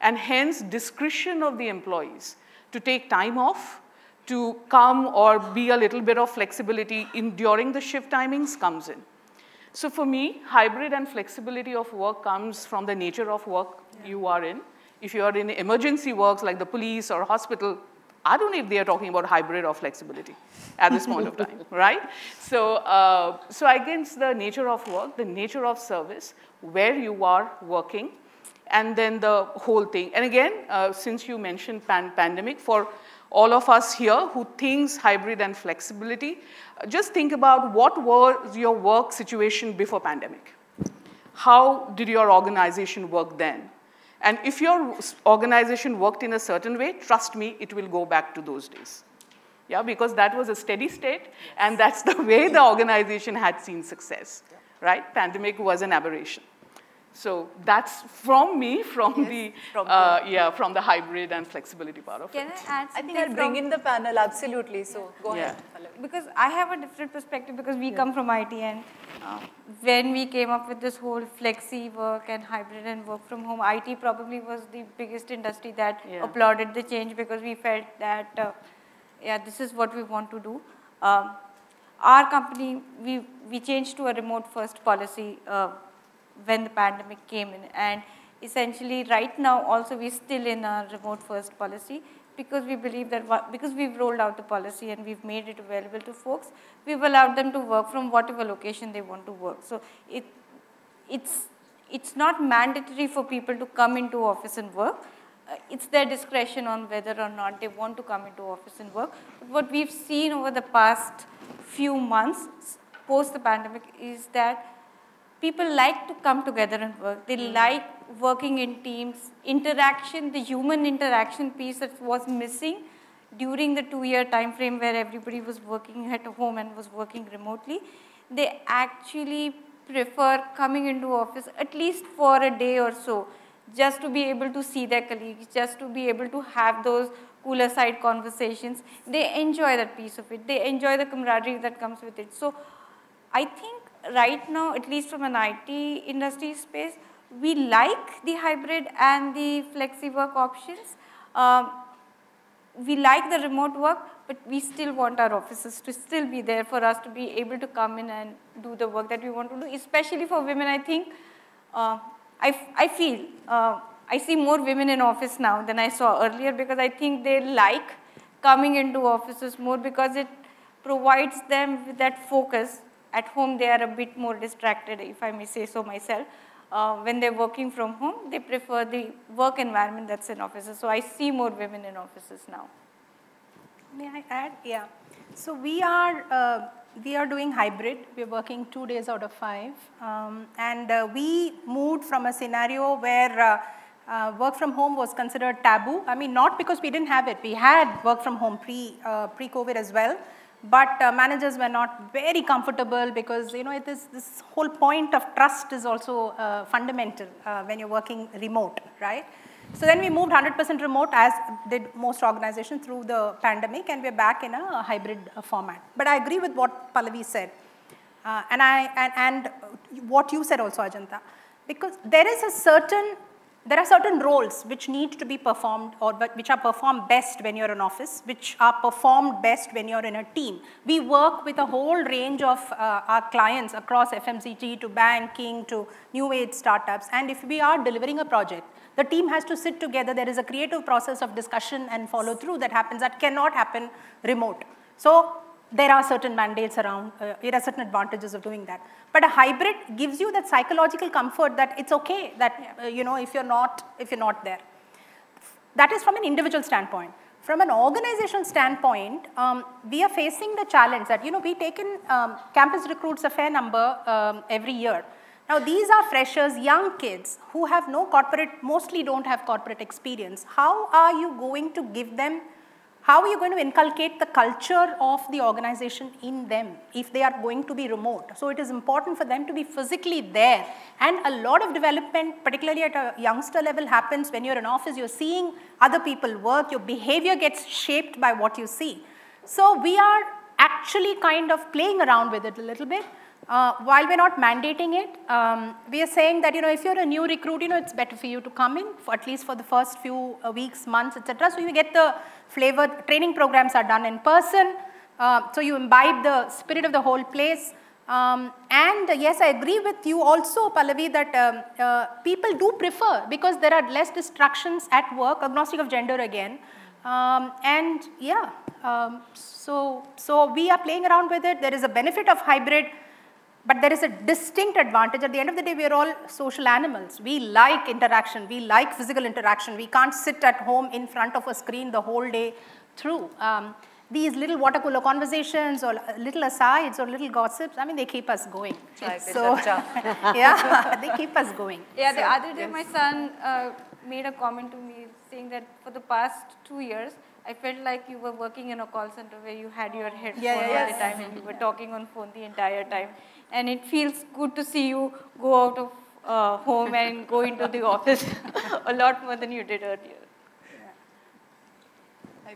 and hence discretion of the employees to take time off, to come or be a little bit of flexibility in during the shift timings comes in. So for me, hybrid and flexibility of work comes from the nature of work yeah. you are in. If you are in emergency works like the police or hospital, I don't know if they are talking about hybrid or flexibility at this point of time, <laughs> right? So, uh, so against the nature of work, the nature of service, where you are working, and then the whole thing. And again, uh, since you mentioned pan pandemic, for all of us here who thinks hybrid and flexibility, just think about what was your work situation before pandemic. How did your organization work then? And if your organization worked in a certain way, trust me, it will go back to those days. Yeah, because that was a steady state, and that's the way the organization had seen success, right? Pandemic was an aberration. So that's from me, from Yes, the from uh, yeah, from the hybrid and flexibility part of Can it. I add I think I'll bring in the panel, absolutely. So go Yeah. ahead. Because I have a different perspective because we come from IT and uh, when we came up with this whole flexi work and hybrid and work from home, IT probably was the biggest industry that Yeah. applauded the change because we felt that, uh, yeah, this is what we want to do. Um, our company, we, we changed to a remote first policy uh, when the pandemic came in and essentially right now also we're still in a remote first policy because we believe that because we've rolled out the policy and we've made it available to folks, we've allowed them to work from whatever location they want to work. So it, it's, it's not mandatory for people to come into office and work. Uh, it's their discretion on whether or not they want to come into office and work. But what we've seen over the past few months post the pandemic is that people like to come together and work. They like working in teams. Interaction, the human interaction piece that was missing during the two-year time frame where everybody was working at home and was working remotely, they actually prefer coming into office at least for a day or so just to be able to see their colleagues, just to be able to have those cooler side conversations. They enjoy that piece of it. They enjoy the camaraderie that comes with it. So I think right now, at least from an IT industry space, we like the hybrid and the flexi work options. Um, we like the remote work, but we still want our offices to still be there for us to be able to come in and do the work that we want to do, especially for women, I think. Uh, I, I feel, uh, I see more women in office now than I saw earlier because I think they like coming into offices more because it provides them with that focus. At home, they are a bit more distracted, if I may say so myself. Uh, when they're working from home, they prefer the work environment that's in offices. So I see more women in offices now. May I add? Yeah. So we are uh, we are doing hybrid. We're working two days out of five, um, and uh, we moved from a scenario where. Uh, uh, work from home was considered taboo. I mean, not because we didn't have it. We had work from home pre uh, pre COVID as well, but uh, managers were not very comfortable because you know it is this whole point of trust is also uh, fundamental uh, when you're working remote, right? So then we moved 100% remote as did most organizations through the pandemic and we're back in a hybrid uh, format. But I agree with what Pallavi said. Uh, and, I, and, and what you said also, Ajanta, because there is a certain, there are certain roles which need to be performed or which are performed best when you're in office, which are performed best when you're in a team. We work with a whole range of uh, our clients across FMCG to banking to new age startups. And if we are delivering a project, the team has to sit together. There is a creative process of discussion and follow through that happens that cannot happen remote. So there are certain mandates around, uh, there are certain advantages of doing that. But a hybrid gives you that psychological comfort that it's okay that, uh, you know, if you're not, if you're not there. That is from an individual standpoint. From an organizational standpoint, um, we are facing the challenge that, you know, we take in um, campus recruits a fair number um, every year. Now, these are freshers, young kids who have no corporate, mostly don't have corporate experience. How are you going to give them, how are you going to inculcate the culture of the organization in them if they are going to be remote? So, it is important for them to be physically there. And a lot of development, particularly at a youngster level, happens when you're in office, you're seeing other people work, your behavior gets shaped by what you see. So, we are actually kind of playing around with it a little bit. Uh, while we're not mandating it, um, we are saying that you know if you're a new recruit, you know it's better for you to come in for at least for the first few uh, weeks, months, etc. So you get the flavor. Training programs are done in person, uh, so you imbibe the spirit of the whole place. Um, and uh, yes, I agree with you also, Pallavi, that um, uh, people do prefer because there are less distractions at work, agnostic of gender again. Um, and yeah, um, so so we are playing around with it. There is a benefit of hybrid. But there is a distinct advantage. At the end of the day, we are all social animals. We like interaction. We like physical interaction. We can't sit at home in front of a screen the whole day through. Um, these little water cooler conversations or little asides or little gossips, I mean, they keep us going. Pe So, <laughs> yeah, they keep us going. Yeah, the other day yes. my son uh, made a comment to me saying that for the past two years, I felt like you were working in a call center where you had your headphone Yeah, yeah, all the time and you were talking on phone the entire time. And it feels good to see you go out of uh, home and go into the office <laughs> a lot more than you did earlier.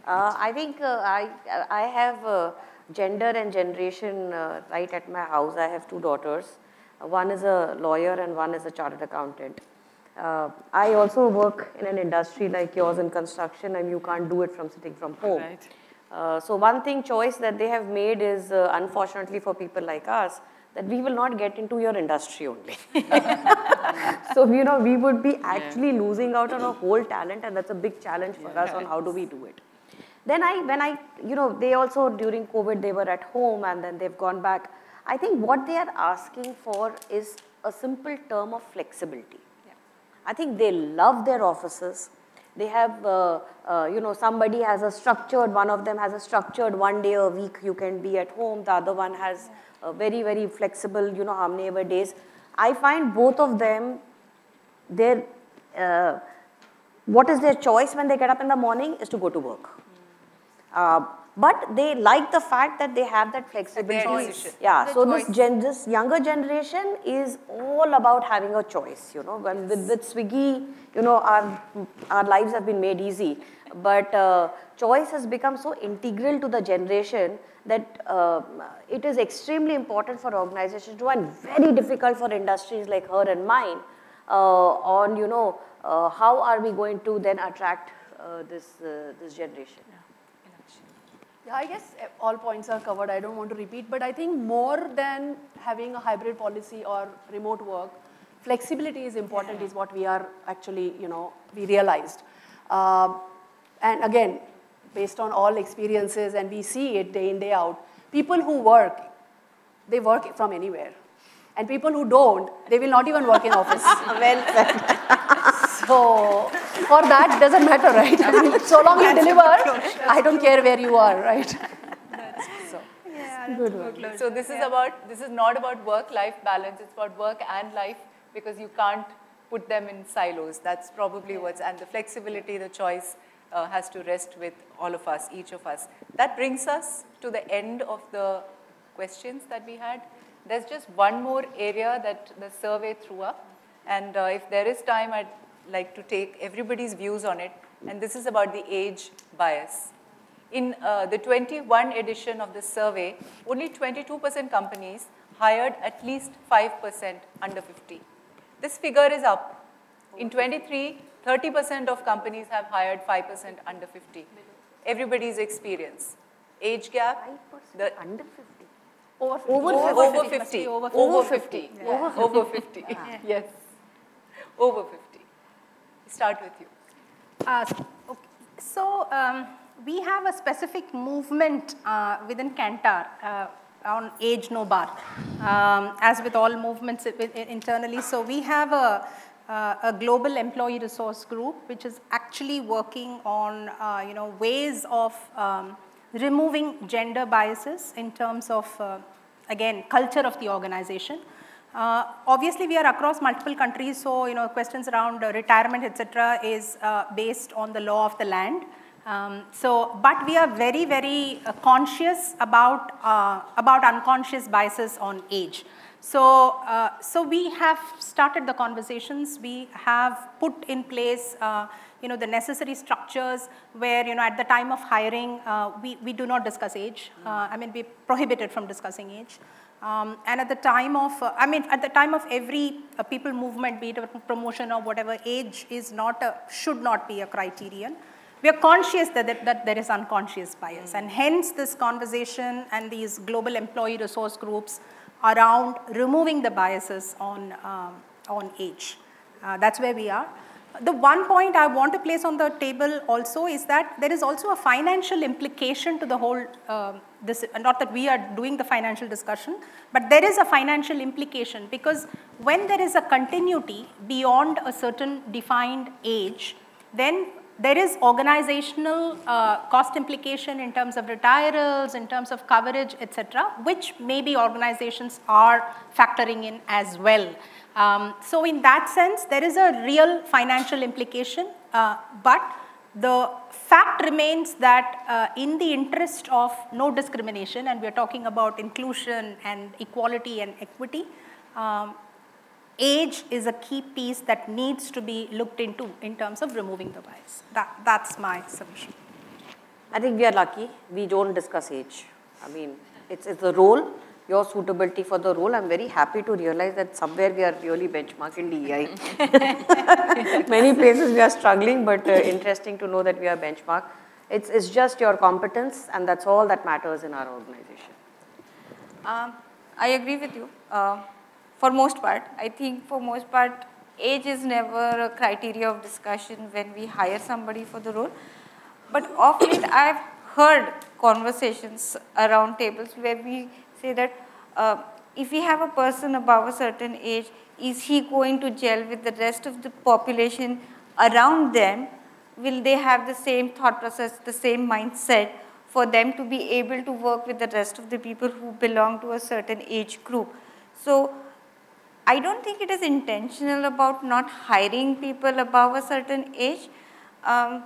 Uh, I think uh, I, I have uh, gender and generation uh, right at my house. I have two daughters. One is a lawyer and one is a chartered accountant. Uh, I also work in an industry like yours in construction and you can't do it from sitting from home. Right. Uh, so one thing choice that they have made is uh, unfortunately for people like us that we will not get into your industry only. <laughs> so you know we would be actually losing out on a whole talent and that's a big challenge for us on how do we do it. Then I when I you know they also during COVID they were at home and then they've gone back. I think what they are asking for is a simple term of flexibility. I think they love their offices. They have, uh, uh, you know, somebody has a structured, one of them has a structured one day a week you can be at home. The other one has a very, very flexible, you know, how many ever days. I find both of them, their, uh, what is their choice when they get up in the morning is to go to work. Uh, but they like the fact that they have that flexibility. Yeah, The so this, gen, this younger generation is all about having a choice, you know. When with, with Swiggy, you know, our, our lives have been made easy. But uh, choice has become so integral to the generation that uh, it is extremely important for organizations to and very difficult for industries like her and mine uh, on, you know, uh, how are we going to then attract uh, this, uh, this generation. Yeah, I guess all points are covered. I don't want to repeat, but I think more than having a hybrid policy or remote work, flexibility is important. Is what we are actually, you know, we realized. Um, and again, based on all experiences, and we see it day in day out. People who work, they work from anywhere, and people who don't, they will not even work in office. <laughs> well said. So for that, it doesn't matter, right? I mean, so long you deliver, I don't care where you are, right? So this is about, this is not about work-life balance, it's about work and life because you can't put them in silos. That's probably what's, and the flexibility, the choice uh, has to rest with all of us, each of us. That brings us to the end of the questions that we had. There's just one more area that the survey threw up. And uh, if there is time, I'd like to take everybody's views on it. And this is about the age bias. In uh, the 21 edition of the survey, only 22% companies hired at least 5% under 50. This figure is up. In 23, 30% of companies have hired 5% under 50. Everybody's experience. Age gap, the Under 50. Over, Over over 50 must 50. over Over 50. Over 50. Yes. Over 50. Start with you. Uh, okay. So um, we have a specific movement uh, within Kantar uh, on age no bar, um, as with all movements i- i- internally. So we have a, a global employee resource group which is actually working on uh, you know ways of um, removing gender biases in terms of uh, again culture of the organization. Uh, obviously, we are across multiple countries, so you know questions around uh, retirement, etc., is uh, based on the law of the land. Um, so, but we are very, very uh, conscious about uh, about unconscious biases on age. So, uh, so we have started the conversations. We have put in place, uh, you know, the necessary structures where, you know, at the time of hiring, uh, we, we do not discuss age. Uh, I mean, we prohibited from discussing age. Um, and at the time of, uh, I mean, at the time of every uh, people movement, be it a promotion or whatever, age is not a, should not be a criterion. We are conscious that, that, that there is unconscious bias, and hence this conversation and these global employee resource groups around removing the biases on, um, on age. Uh, that's where we are. The one point I want to place on the table also is that there is also a financial implication to the whole, um this, not that we are doing the financial discussion, but there is a financial implication because when there is a continuity beyond a certain defined age, then there is organizational uh, cost implication in terms of retirals, in terms of coverage, etc., which maybe organizations are factoring in as well. Um, so in that sense, there is a real financial implication, uh, but the fact remains that uh, in the interest of no discrimination, and we are talking about inclusion and equality and equity, um, age is a key piece that needs to be looked into in terms of removing the bias. That, that's my submission. I think we are lucky. We don't discuss age. I mean, it's, it's the role, your suitability for the role. I'm very happy to realize that somewhere we are really benchmark in DEI. <laughs> Many places we are struggling, but uh, interesting to know that we are benchmark. It's, it's just your competence, and that's all that matters in our organization. Um, I agree with you. Uh, for most part, I think for most part, age is never a criteria of discussion when we hire somebody for the role. But of late, <coughs> I've heard conversations around tables where we say that uh, if we have a person above a certain age, is he going to gel with the rest of the population around them? Will they have the same thought process, the same mindset for them to be able to work with the rest of the people who belong to a certain age group? So I don't think it is intentional about not hiring people above a certain age. Um,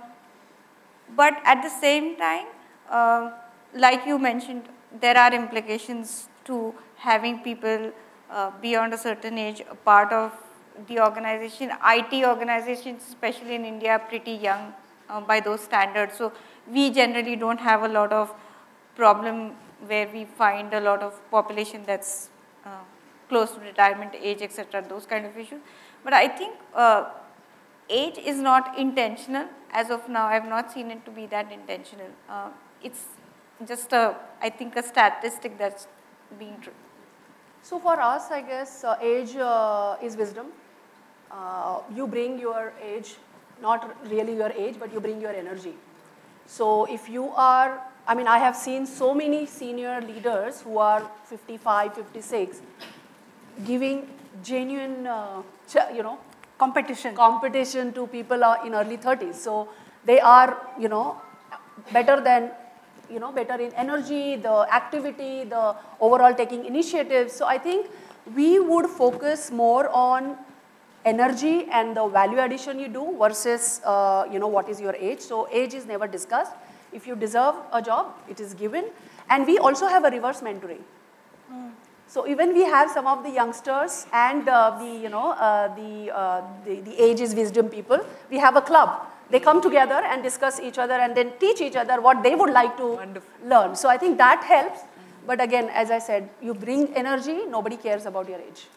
but at the same time, uh, like you mentioned, there are implications to having people uh, beyond a certain age a part of the organization. IT organizations, especially in India, are pretty young uh, by those standards. So we generally don't have a lot of problem where we find a lot of population that's uh, close to retirement age, etc., those kind of issues. But I think uh, age is not intentional. As of now, I have not seen it to be that intentional. Uh, it's just a, I think, a statistic that's being true. So for us, I guess uh, age uh, is wisdom. Uh, you bring your age, not really your age, but you bring your energy. So if you are, I mean, I have seen so many senior leaders who are 55, 56, giving genuine, uh, you know, Competition. competition to people uh, in early 30s. So they are, you know, better than, you know, better in energy, the activity, the overall taking initiatives. So I think we would focus more on energy and the value addition you do versus, uh, you know, what is your age. So age is never discussed. If you deserve a job, it is given. And we also have a reverse mentoring. So even we have some of the youngsters and uh, the, you know, uh, the, uh, the, the age is wisdom people, we have a club. They come together and discuss each other and then teach each other what they would like to Wonderful. learn. So I think that helps. But again, as I said, you bring energy, nobody cares about your age.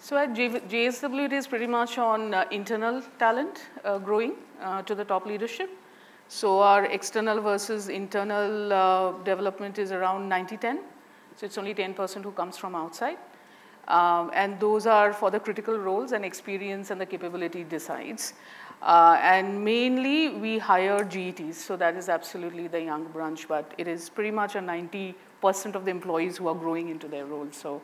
So at J- JSW, it is pretty much on uh, internal talent uh, growing uh, to the top leadership. So our external versus internal uh, development is around 90-10. So it's only 10% who comes from outside. Um, and those are for the critical roles and experience and the capability decides. Uh, and mainly we hire GETs, so that is absolutely the young branch, but it is pretty much a 90% of the employees who are growing into their roles. So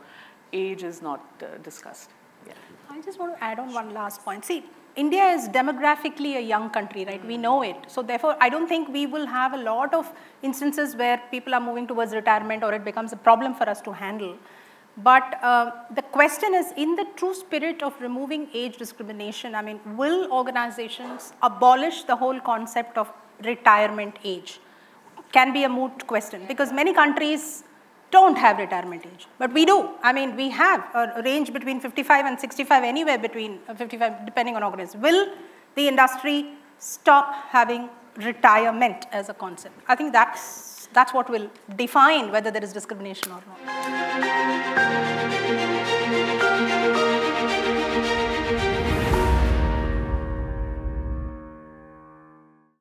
age is not uh, discussed. Yeah. I just want to add on one last point. See, India is demographically a young country, right? We know it. So therefore, I don't think we will have a lot of instances where people are moving towards retirement or it becomes a problem for us to handle. But uh, the question is, in the true spirit of removing age discrimination, I mean, will organizations abolish the whole concept of retirement age? Can be a moot question because many countries don't have retirement age, but we do. I mean, we have a range between 55 and 65, anywhere between uh, 55, depending on organization. Will the industry stop having retirement as a concept? I think that's, that's what will define whether there is discrimination or not.